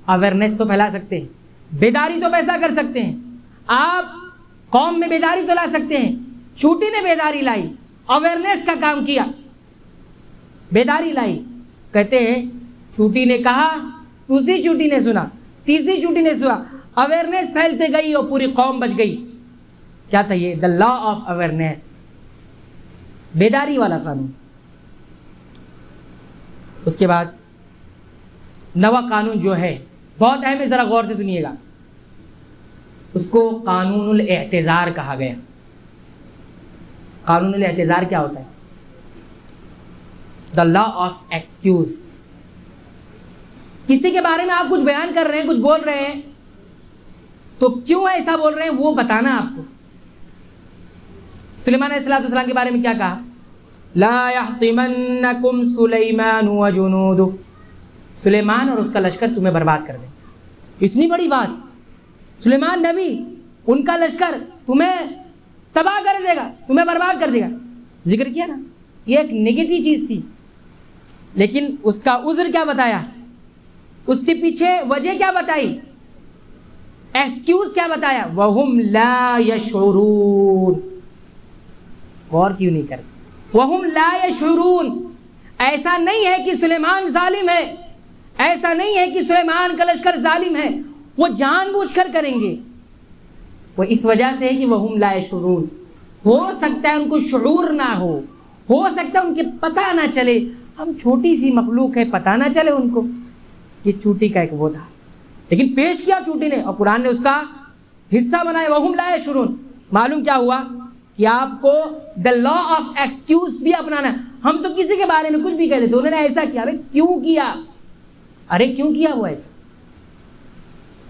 अवेयरनेस तो फैला सकते हैं। बेदारी तो पैसा कर सकते हैं। आप कौम में बेदारी तो ला सकते हैं। छूटी ने बेदारी लाई अवेयरनेस का काम किया। बेदारी लाई। कहते हैं, छूटी ने कहा, दूसरी छुट्टी ने सुना, तीसरी छुट्टी ने सुना अवेयरनेस फैलते गई और पूरी कौम बच गई। क्या था ये? द लॉ ऑफ़ अवेयरनेस बेदारी वाला कानून। उसके बाद नवा कानून जो है, बहुत अहम है, ज़रा गौर से सुनिएगा। उसको कानून एहतज़ार कहा गया। कानून एहतज़ार क्या होता है? द लॉ ऑफ़ एक्सक्यूज़ किसी के बारे में आप कुछ बयान कर रहे हैं, कुछ बोल रहे हैं तो क्यों ऐसा बोल रहे हैं, वो बताना आपको। सुलेमान सलाम के बारे में क्या कहा? लाकुम सुलेमान सुलेमान और उसका लश्कर तुम्हें बर्बाद कर दे। इतनी बड़ी बात। सुलेमान नबी, उनका लश्कर तुम्हें तबाह कर देगा, तुम्हें बर्बाद कर देगा। ज़िक्र किया ना, ये एक नेगेटिव चीज़ थी। लेकिन उसका उज्र क्या बताया? उसके पीछे वजह क्या बताई? एक्सक्यूज क्या बताया? वहुम ला यशूरून। गौर क्यों नहीं करते? वहुम ला यशूरून। ऐसा नहीं है कि सुलेमान जालिम है। ऐसा नहीं है कि सुलेमान का लश्कर जालिम है। वो जानबूझकर करेंगे। वो इस वजह से है कि वहुम लाए यशूरून हो सकता है उनको शूर ना हो हो सकता है उनके पता ना चले। हम छोटी सी मखलूक है, पता ना चले उनको। ये चूटी का एक वो था। लेकिन पेश किया चूटी ने और कुरान ने उसका हिस्सा बनाया वहुम लाए शुरू मालूम क्या हुआ कि आपको द लॉ ऑफ़ एक्सक्यूज भी अपनाना है। हम तो किसी के बारे में कुछ भी कह देते, उन्होंने ऐसा किया, अरे क्यों किया? अरे क्यों किया वो ऐसा?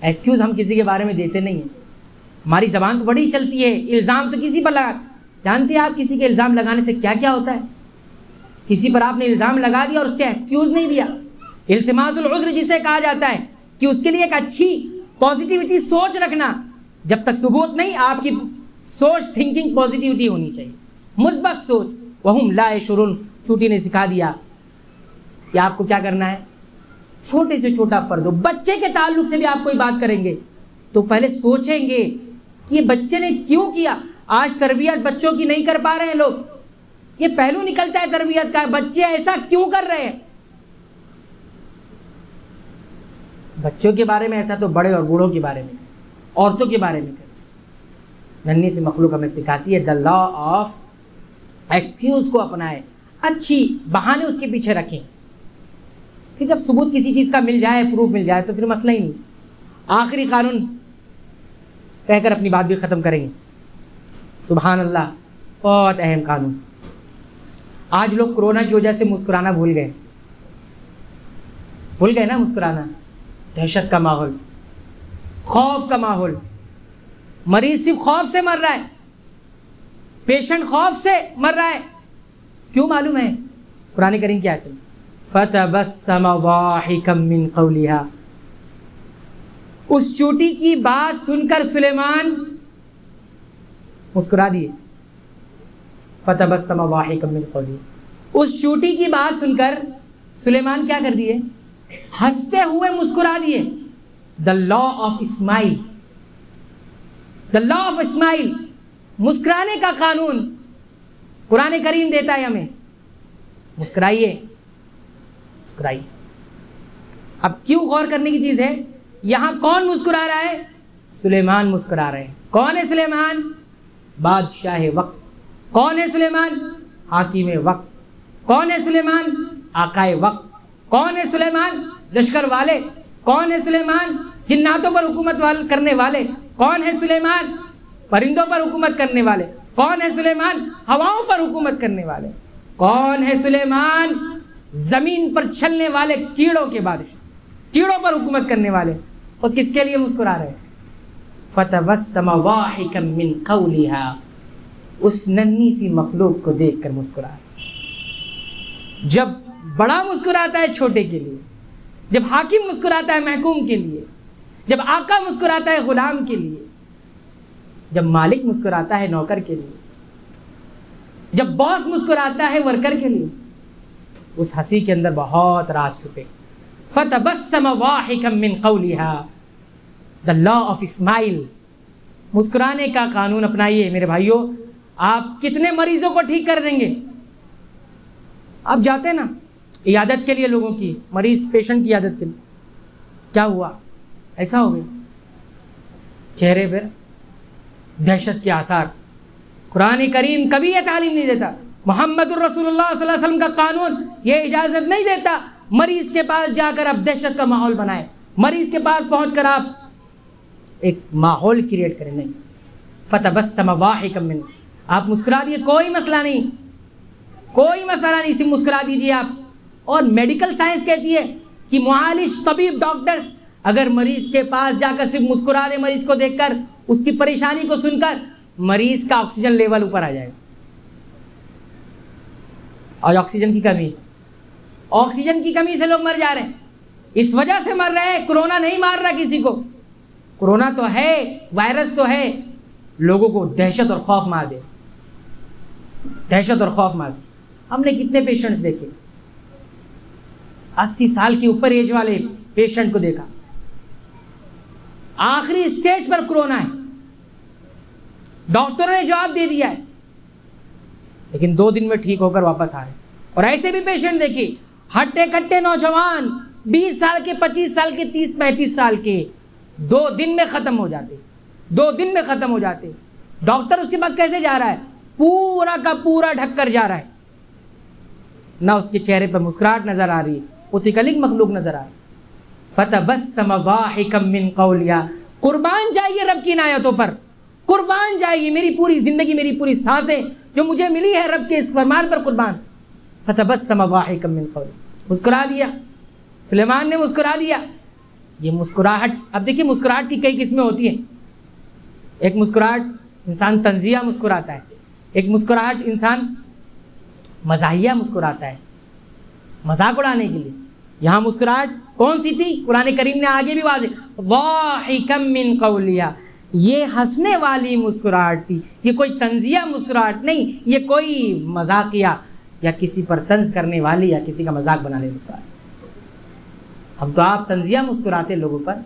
एक्सक्यूज हम किसी के बारे में देते नहीं हैं। हमारी जबान तो बड़ी चलती है, इल्ज़ाम तो किसी पर लगा, जानते हैं आप किसी के इल्ज़ाम लगाने से क्या क्या होता है? किसी पर आपने इल्ज़ाम लगा दिया और उसके एक्सक्यूज़ नहीं दिया। इल्तमाजुल जिसे कहा जाता है कि उसके लिए एक अच्छी पॉजिटिविटी सोच रखना। जब तक सबूत नहीं, आपकी सोच थिंकिंग पॉजिटिविटी होनी चाहिए। मुस्बत सोच, वहुम लाए शुरुन छूटी ने सिखा दिया कि आपको क्या करना है? छोटे से छोटा फर्द हो। बच्चे के ताल्लुक से भी आप कोई बात करेंगे तो पहले सोचेंगे कि ये बच्चे ने क्यों किया? आज तरबियत बच्चों की नहीं कर पा रहे हैं लोग। ये पहलू निकलता है तरबियत का। बच्चे ऐसा क्यों कर रहे हैं? बच्चों के बारे में ऐसा तो बड़े और बूढ़ों के बारे में कैसे औरतों के बारे में कैसे नन्ही सी मखलूक हमें सिखाती है। द लॉ ऑफ़ एक्सक्यूज को अपनाए। अच्छी बहाने उसके पीछे रखें। फिर जब सबूत किसी चीज़ का मिल जाए प्रूफ मिल जाए तो फिर मसला ही नहीं। आखिरी कानून कहकर अपनी बात भी ख़त्म करेंगे। सुबहान अल्लाह बहुत अहम कानून। आज लोग कोरोना की वजह से मुस्कुराना भूल गए। भूल गए ना मुस्कुराना? दहशत का माहौल, खौफ का माहौल। मरीज़ सिर्फ़ खौफ से मर रहा है, पेशेंट खौफ से मर रहा है। क्यों मालूम है? कुरान करीम क्या है फतबस्सम वाहिकम मिन कौलिहा उस चोटी की बात सुनकर सुलेमान मुस्कुरा दिए फतबस्सम वाहिकम मिन कौलिहा उस चोटी की बात सुनकर सुलेमान क्या कर दिए हँसते हुए मुस्कुरा दिए the law of smile the law of smile मुस्कुराने का कानून कुरान करीम देता है हमें मुस्कुराइए मुस्कुराइए अब क्यों गौर करने की चीज़ है? यहाँ कौन मुस्कुरा रहा है? सुलेमान मुस्कुरा रहे हैं। कौन है सुलेमान? बादशाह वक्त। कौन है सुलेमान? हाकिम वक्त। कौन है सुलेमान? आकाए वक्त। कौन है सुलेमान? लश्कर वाले। कौन है सुलेमान? जिन्नातों पर हुकूमत वाल करने वाले। कौन है सुलेमान? परिंदों पर हुकूमत करने वाले। कौन है सुलेमान? हवाओं पर हुकूमत करने वाले। कौन है सुलेमान? ज़मीन पर चलने वाले कीड़ों के बादशाह कीड़ों पर हुकूमत करने वाले और किसके लिए मुस्कुरा रहे फतवसमिन उस नन्ही सी मखलूक को देखकर मुस्कुरा रहे जब बड़ा मुस्कुराता है छोटे के लिए, जब हाकिम मुस्कुराता है महकूम के लिए, जब आका मुस्कुराता है गुलाम के लिए, जब मालिक मुस्कुराता है नौकर के लिए, जब बॉस मुस्कुराता है वर्कर के लिए उस हँसी के अंदर बहुत राज छुपे। फतबस्सम वाहिकम कौलिहा। The law of smile. मुस्कुराने का कानून अपनाइए मेरे भाइयों। आप कितने मरीजों को ठीक कर देंगे? आप जाते ना, इयादत के लिए लोगों की, मरीज़, पेशेंट की इयादत के लिए। क्या हुआ? ऐसा हो गया। चेहरे पर दहशत के आसार। कुरान करीम कभी यह तालीम नहीं देता। मोहम्मद रसूलुल्लाह का कानून ये इजाज़त नहीं देता। मरीज़ के पास जाकर आप दहशत का माहौल बनाए। मरीज़ के पास पहुंचकर आप एक माहौल क्रिएट करें। नहीं। फतबस्सम वाहिकमिन आप मुस्कुरा दिए, कोई मसला नहीं। कोई मसला नहीं, सिर्फ़ मुस्कुरा दीजिए आप। और मेडिकल साइंस कहती है कि मुआलिश तबीब डॉक्टर्स अगर मरीज़ के पास जाकर सिर्फ़ मुस्कुरा दे मरीज़ को देखकर, उसकी परेशानी को सुनकर, मरीज़ का ऑक्सीजन लेवल ऊपर आ जाएगा। और ऑक्सीजन की कमी। ऑक्सीजन की कमी से लोग मर जा रहे हैं। इस वजह से मर रहे हैं कोरोना नहीं मार रहा किसी को। कोरोना तो है वायरस तो है, लोगों को दहशत और खौफ मार दे। दहशत और खौफ मार दे। हमने कितने पेशेंट्स देखे? अस्सी साल के ऊपर एज वाले पेशेंट को देखा। आखिरी स्टेज पर कोरोना है। डॉक्टरों ने जवाब दे दिया है। लेकिन दो दिन में ठीक होकर वापस आ रहे और ऐसे भी पेशेंट देखिए हट्टे कट्टे नौजवान 20 साल के 25 साल के 30 पैंतीस साल के, दो दिन में ख़त्म हो जाते। दो दिन में ख़त्म हो जाते। डॉक्टर उसके पास कैसे जा रहा है? पूरा का पूरा ढककर जा रहा है। ना उसके चेहरे पर मुस्कुराहट नज़र आ रही उतिकलिक मखलूक नज़र आ रही। फतबस्समिन कौलिया। कुर्बान जाइए रब की नायतों पर। कुर्बान जाएगी मेरी पूरी ज़िंदगी, मेरी पूरी साँसें, जो मुझे मिली है रब के इस फरमान पर कुर्बान। फतबस्समिन कौल। मुस्कुरा दिया। सुलेमान ने मुस्कुरा दिया। ये मुस्कुराहट, अब देखिए मुस्कुराहट की कई किस्में होती हैं। एक मुस्कुराहट इंसान तंजिया मुस्कुराता है। एक मुस्कुराहट इंसान मजाहिया मुस्कुराता है। मज़ाक उड़ाने के लिए। यहाँ मुस्कुराहट कौन सी थी? कुरान करीम ने आगे भी वाजे। वाहिकम मिन कौलिया। ये हंसने वाली मुस्कुराहट थी ये कोई तंजिया मुस्कुराहट नहीं, ये कोई मजाकिया या किसी पर तंज करने वाली या किसी का मज़ाक बनाने मुस्कुराहट। हम तो आप तंजिया मुस्कुराते लोगों पर,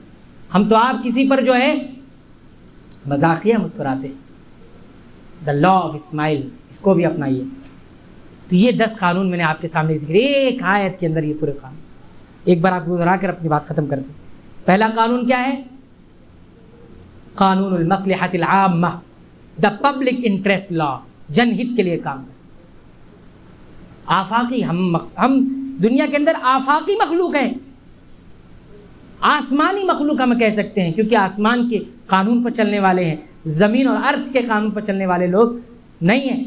हम तो आप किसी पर जो है मजाकिया मुस्कुराते द लॉ ऑफ़ स्माइल इसको भी अपनाइए। तो ये दस कानून मैंने आपके सामने ज़िक्र एक आयत के अंदर ये पूरे कानून। एक बार आपको दोहरा कर अपनी बात ख़त्म कर दी पहला कानून क्या है? कानून मसलहतम द पब्लिक इंटरेस्ट लॉ जनहित के लिए काम आफाकी, हम हम दुनिया के अंदर आफाकी मखलूक हैं। आसमानी मखलूक हम कह सकते हैं, क्योंकि आसमान के कानून पर चलने वाले हैं, ज़मीन और अर्थ के कानून पर चलने वाले लोग नहीं हैं।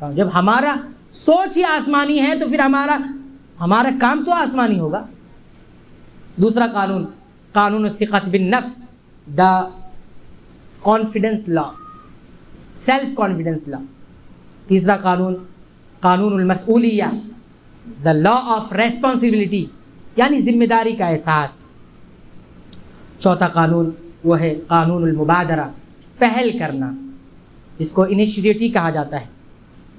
तो जब हमारा सोच ही आसमानी है तो फिर हमारा हमारा काम तो आसमानी होगा। दूसरा कानून कानून फ़िकत बिन नफ्स, the confidence law self confidence law तीसरा कानून कानून मसूलिया द लॉ ऑफ़ रेस्पॉन्सिबिलिटी यानी ज़िम्मेदारी का एहसास. चौथा कानून, वो है कानून मुबादरा, पहल करना. जिसको इनिशिएटिव कहा जाता है.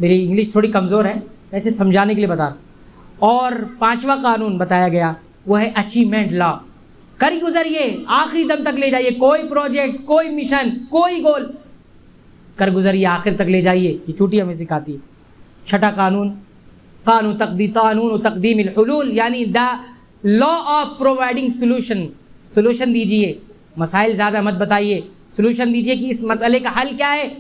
मेरी इंग्लिश थोड़ी कमज़ोर है, मैं सिर्फ़ समझाने के लिए बता रहा और पांचवा कानून बताया गया, वो है अचीवमेंट लॉ कर गुजरिए। आखिरी दम तक ले जाइए। कोई प्रोजेक्ट कोई मिशन कोई गोल कर गुजरिए, आखिर तक ले जाइए। ये छुट्टी हमें सिखाती है। छठा कानून। कानून तकदी, कानून तकदीम यानी the law of providing solution. Solution दीजिए। मसाइल ज़्यादा मत बताइए। सोल्यूशन दीजिए कि इस मसले का हल क्या है?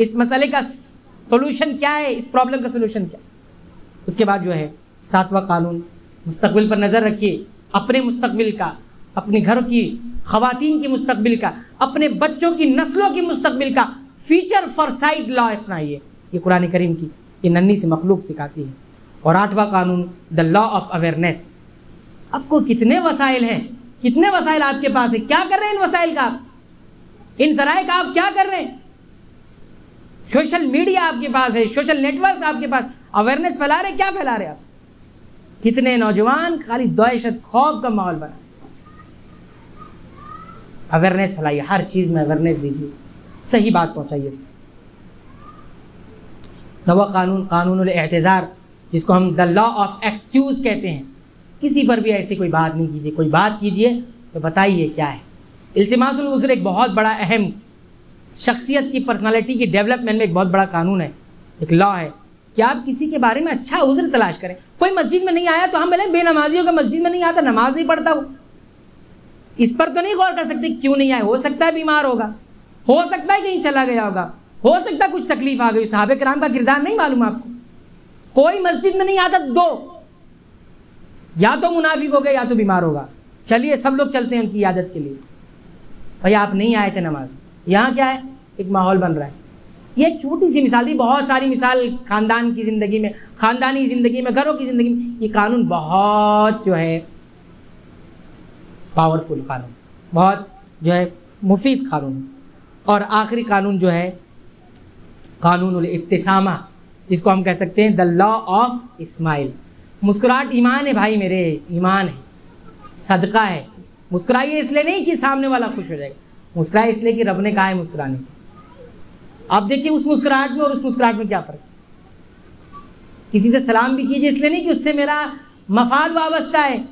इस मसले का सोल्यूशन क्या है? इस प्रॉब्लम का सोल्यूशन क्या? है उसके बाद जो है सातवां कानून। मुस्तबिल पर नज़र रखिए। अपने मुस्तबिल का, अपने घर की खातन की मुस्तबिल का, अपने बच्चों की नस्लों की मुस्तबिल का फ्यूचर फॉर साइड लॉ अपनाइए। ये कुरान करीम की, ये नन्नी से मखलूक सिखाती है। और आठवां कानून द लॉ ऑफ़ अवेयरनेस आपको कितने वसाइल हैं? कितने वसाइल आपके पास है? क्या कर रहे हैं इन वसाइल का आप? इन जराए का आप क्या कर रहे हैं? सोशल मीडिया आपके पास है सोशल नेटवर्क आपके पास। अवेयरनेस फैला रहे क्या फैला रहे आप? कितने नौजवान खाली दहशत खौफ का माहौल बना। अवेयरनेस फैलाइए, हर चीज़ में अवेयरनेस दीजिए। सही बात पहुंचाइए नवा कानून कानून एहतज़ार जिसको हम द लॉ ऑफ़ एक्सक्यूज़ कहते हैं। किसी पर भी ऐसी कोई बात नहीं कीजिए, कोई बात कीजिए तो बताइए क्या है। इल्तमासुल एक बहुत बड़ा अहम शख्सियत की पर्सनालिटी की डेवलपमेंट में एक बहुत बड़ा कानून है। एक लॉ है। कि आप किसी के बारे में अच्छा उज्र तलाश करें? कोई मस्जिद में नहीं आया तो हम बोले, बेनमाजियों का मस्जिद में नहीं आता नमाज़ नहीं पढ़ता वो। इस पर तो नहीं गौर कर सकते, क्यों नहीं आए? हो सकता है बीमार होगा। हो सकता है कहीं चला गया होगा। हो सकता है कुछ तकलीफ़ आ गई। साहब कराम का किरदार नहीं मालूम आपको। कोई मस्जिद में नहीं आता दो। या तो मुनाफिक हो गए, या तो बीमार होगा। चलिए, सब लोग चलते हैं उनकी आदत के लिए। भाई, आप नहीं आए थे नमाज़। यहाँ क्या है? एक माहौल बन रहा है। ये छोटी सी मिसाल थी बहुत सारी मिसाल ख़ानदान की ज़िंदगी में, ख़ानदानी ज़िंदगी में, घरों की ज़िंदगी में, ये कानून बहुत जो है पावरफुल कानून, बहुत जो है मुफीद कानून। और आखिरी कानून जो है कानून इब्तसामा, जिसको हम कह सकते हैं द लॉ ऑफ़ इस्माइल मुस्कुराहट ईमान है भाई मेरे, ईमान है, सदका है। मुस्कुराइए इसलिए नहीं कि सामने वाला खुश हो जाएगा। मुस्कुराए इसलिए कि रब ने कहा है मुस्कुराने आप देखिए उस मुस्कुराहट में और उस मुस्कुराहट में क्या फ़र्क किसी से सलाम भी कीजिए, इसलिए नहीं कि उससे मेरा मफाद वाबस्ता है।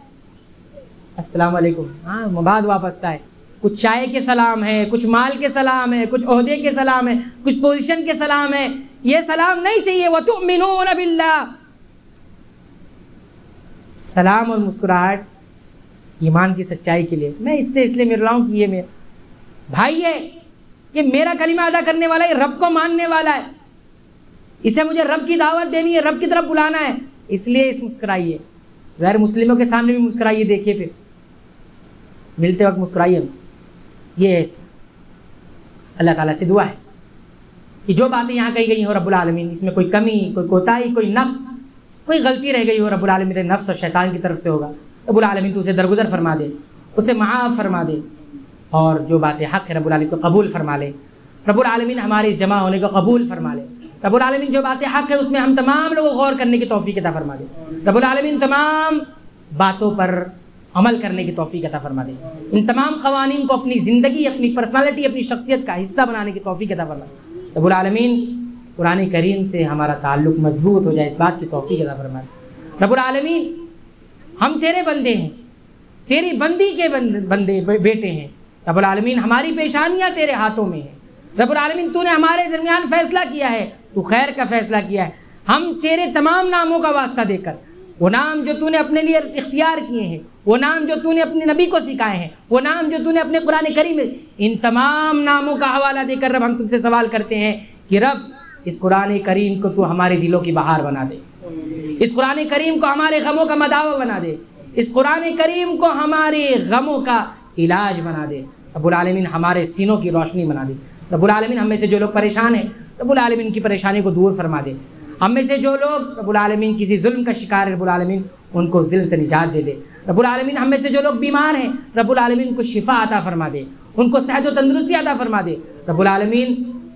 अस्सलाम वालेकुम। हाँ मफाद वाबस्ता है। कुछ चाय के सलाम है, कुछ माल के सलाम है, कुछ अहदे के सलाम है, कुछ पोजीशन के सलाम है। ये सलाम नहीं चाहिए। वह तुम मिनो बिल्ला सलाम और मुस्कुराहट ईमान की सच्चाई के लिए। मैं इससे इसलिए मिल रहा हूँ कि ये मेरा भाई है। ये मेरा कलीमा अदा करने वाला है, रब को मानने वाला है। इसे मुझे रब की दावत देनी है, रब की तरफ़ बुलाना है। इसलिए इस मुस्कुराइए। गैर मुस्लिमों के सामने भी मुस्कुराइए, देखिए फिर। मिलते वक्त मुस्कुराइए ये है अल्लाह ताला से दुआ है कि जो बातें यहाँ कही गई हो रब्बुल आलमीन, इसमें कोई कमी, कोई कोताही, कोई नफ्स, कोई गलती रह गई हो मेरे नफ्स और शैतान की तरफ़ से होगा। रब्बुल आलमीन तो उसे दरगुजर फरमा दे, उसे माफ़ फरमा दे। और जो बातें हक़ है रब्बुल आलमीन को कबूल फरमा ले। रब्बुल आलमीन हमारे इस जमा होने को कबूल फरमा ले। रब्बुल आलमीन जो बातें हक़ है उसमें हम तमाम लोगों को गौर करने की तोफ़ी अता फरमा दे। रब्बुल आलमीन तमाम बातों पर अमल करने की तोफ़ी अता फरमा दे। इन तमाम कवानीन को अपनी ज़िंदगी, अपनी पर्सनालिटी, अपनी शख्सियत का हिस्सा बनाने की तोफ़ी अता फरमा दे। रब्बुल आलमीन, कुरान करीम से हमारा ताल्लुक मज़बूत हो जाए, इस बात की तोफ़ी अदा फरमा रब्बुल आलमीन, हम तेरे बंदे हैं। तेरी बंदी के बंदे, बेटे हैं। रब्बुल आलमीन, हमारी पेशानियाँ तेरे हाथों में हैं। रबालमीन तूने हमारे दरमियान फ़ैसला किया है, तू खैर का फ़ैसला किया है। हम तेरे तमाम नामों का वास्ता देकर, वो नाम जो तूने अपने लिए इख्तियार किए हैं, वो नाम जो तूने अपने नबी को सिखाए हैं, वो नाम जो तूने अपने कुरान करीम में, इन तमाम नामों का हवाला देकर रब हम तुमसे सवाल करते हैं कि रब, इस कुरान करीम को तू हमारे दिलों की बहार बना दे। इस कुरान करीम को हमारे गमों का मदावा बना दे। इस कुरान करीम को हमारे गमों का इलाज बना दे। रबालमीन हमारे सीनों की रोशनी बना दे। रबालमीन हम से जो लोग परेशान हैं रबालमीन की परेशानी को दूर फरमा दे। हम से जो लोग रबालमीन किसी जुल्म का शिकार है रबालमीन उनको जुल्म से निजात दे दे। रबालमीन हम से जो लोग बीमार हैं रबालमीन को शिफा अता फरमा दे। उनको सेहत व तंदरुस्ती अता फरमा दे। रबालमीन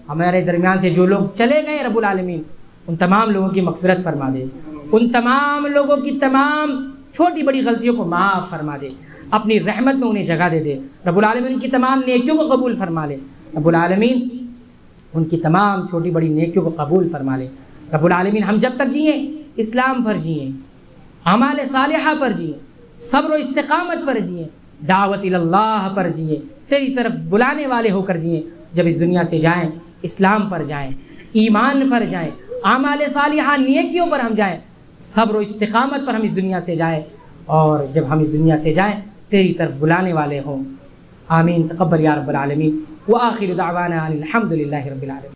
हमारे दरमियान से जो लोग चले गए रबालमीन उन तमाम लोगों की मगफरत फरमा दे। उन तमाम लोगों की तमाम छोटी बड़ी गलतियों को माफ़ फरमा दे। अपनी रहमत में उन्हें जगह दे दे। रबालमीन उनकी तमाम नेकियों को कबूल फरमा ले। रबालमीन उनकी तमाम छोटी बड़ी नेकियों को कबूल फरमा ले। रबालमीन हम जब तक जिए, इस्लाम पर जिए, अमाल सालहा पर जिए, सब्र इस्तकामत पर जिए, दावत अल्लाह पर जिए, तेरी तरफ़ बुलाने वाले होकर जिए, जब इस दुनिया से जाएँ, इस्लाम पर जाएँ, ईमान पर जाएँ आमाल सालिहा नेकियों पर हम जाएँ, सब्र इस्तकामत पर हम इस दुनिया से जाएँ, और जब हम इस दुनिया से जाएँ तेरी तरफ़ बुलाने वाले हों आमीन तकबर या रब्बल आलमीन व आखिर दावाना अलहमदिल्ला रब्बिल आलमीन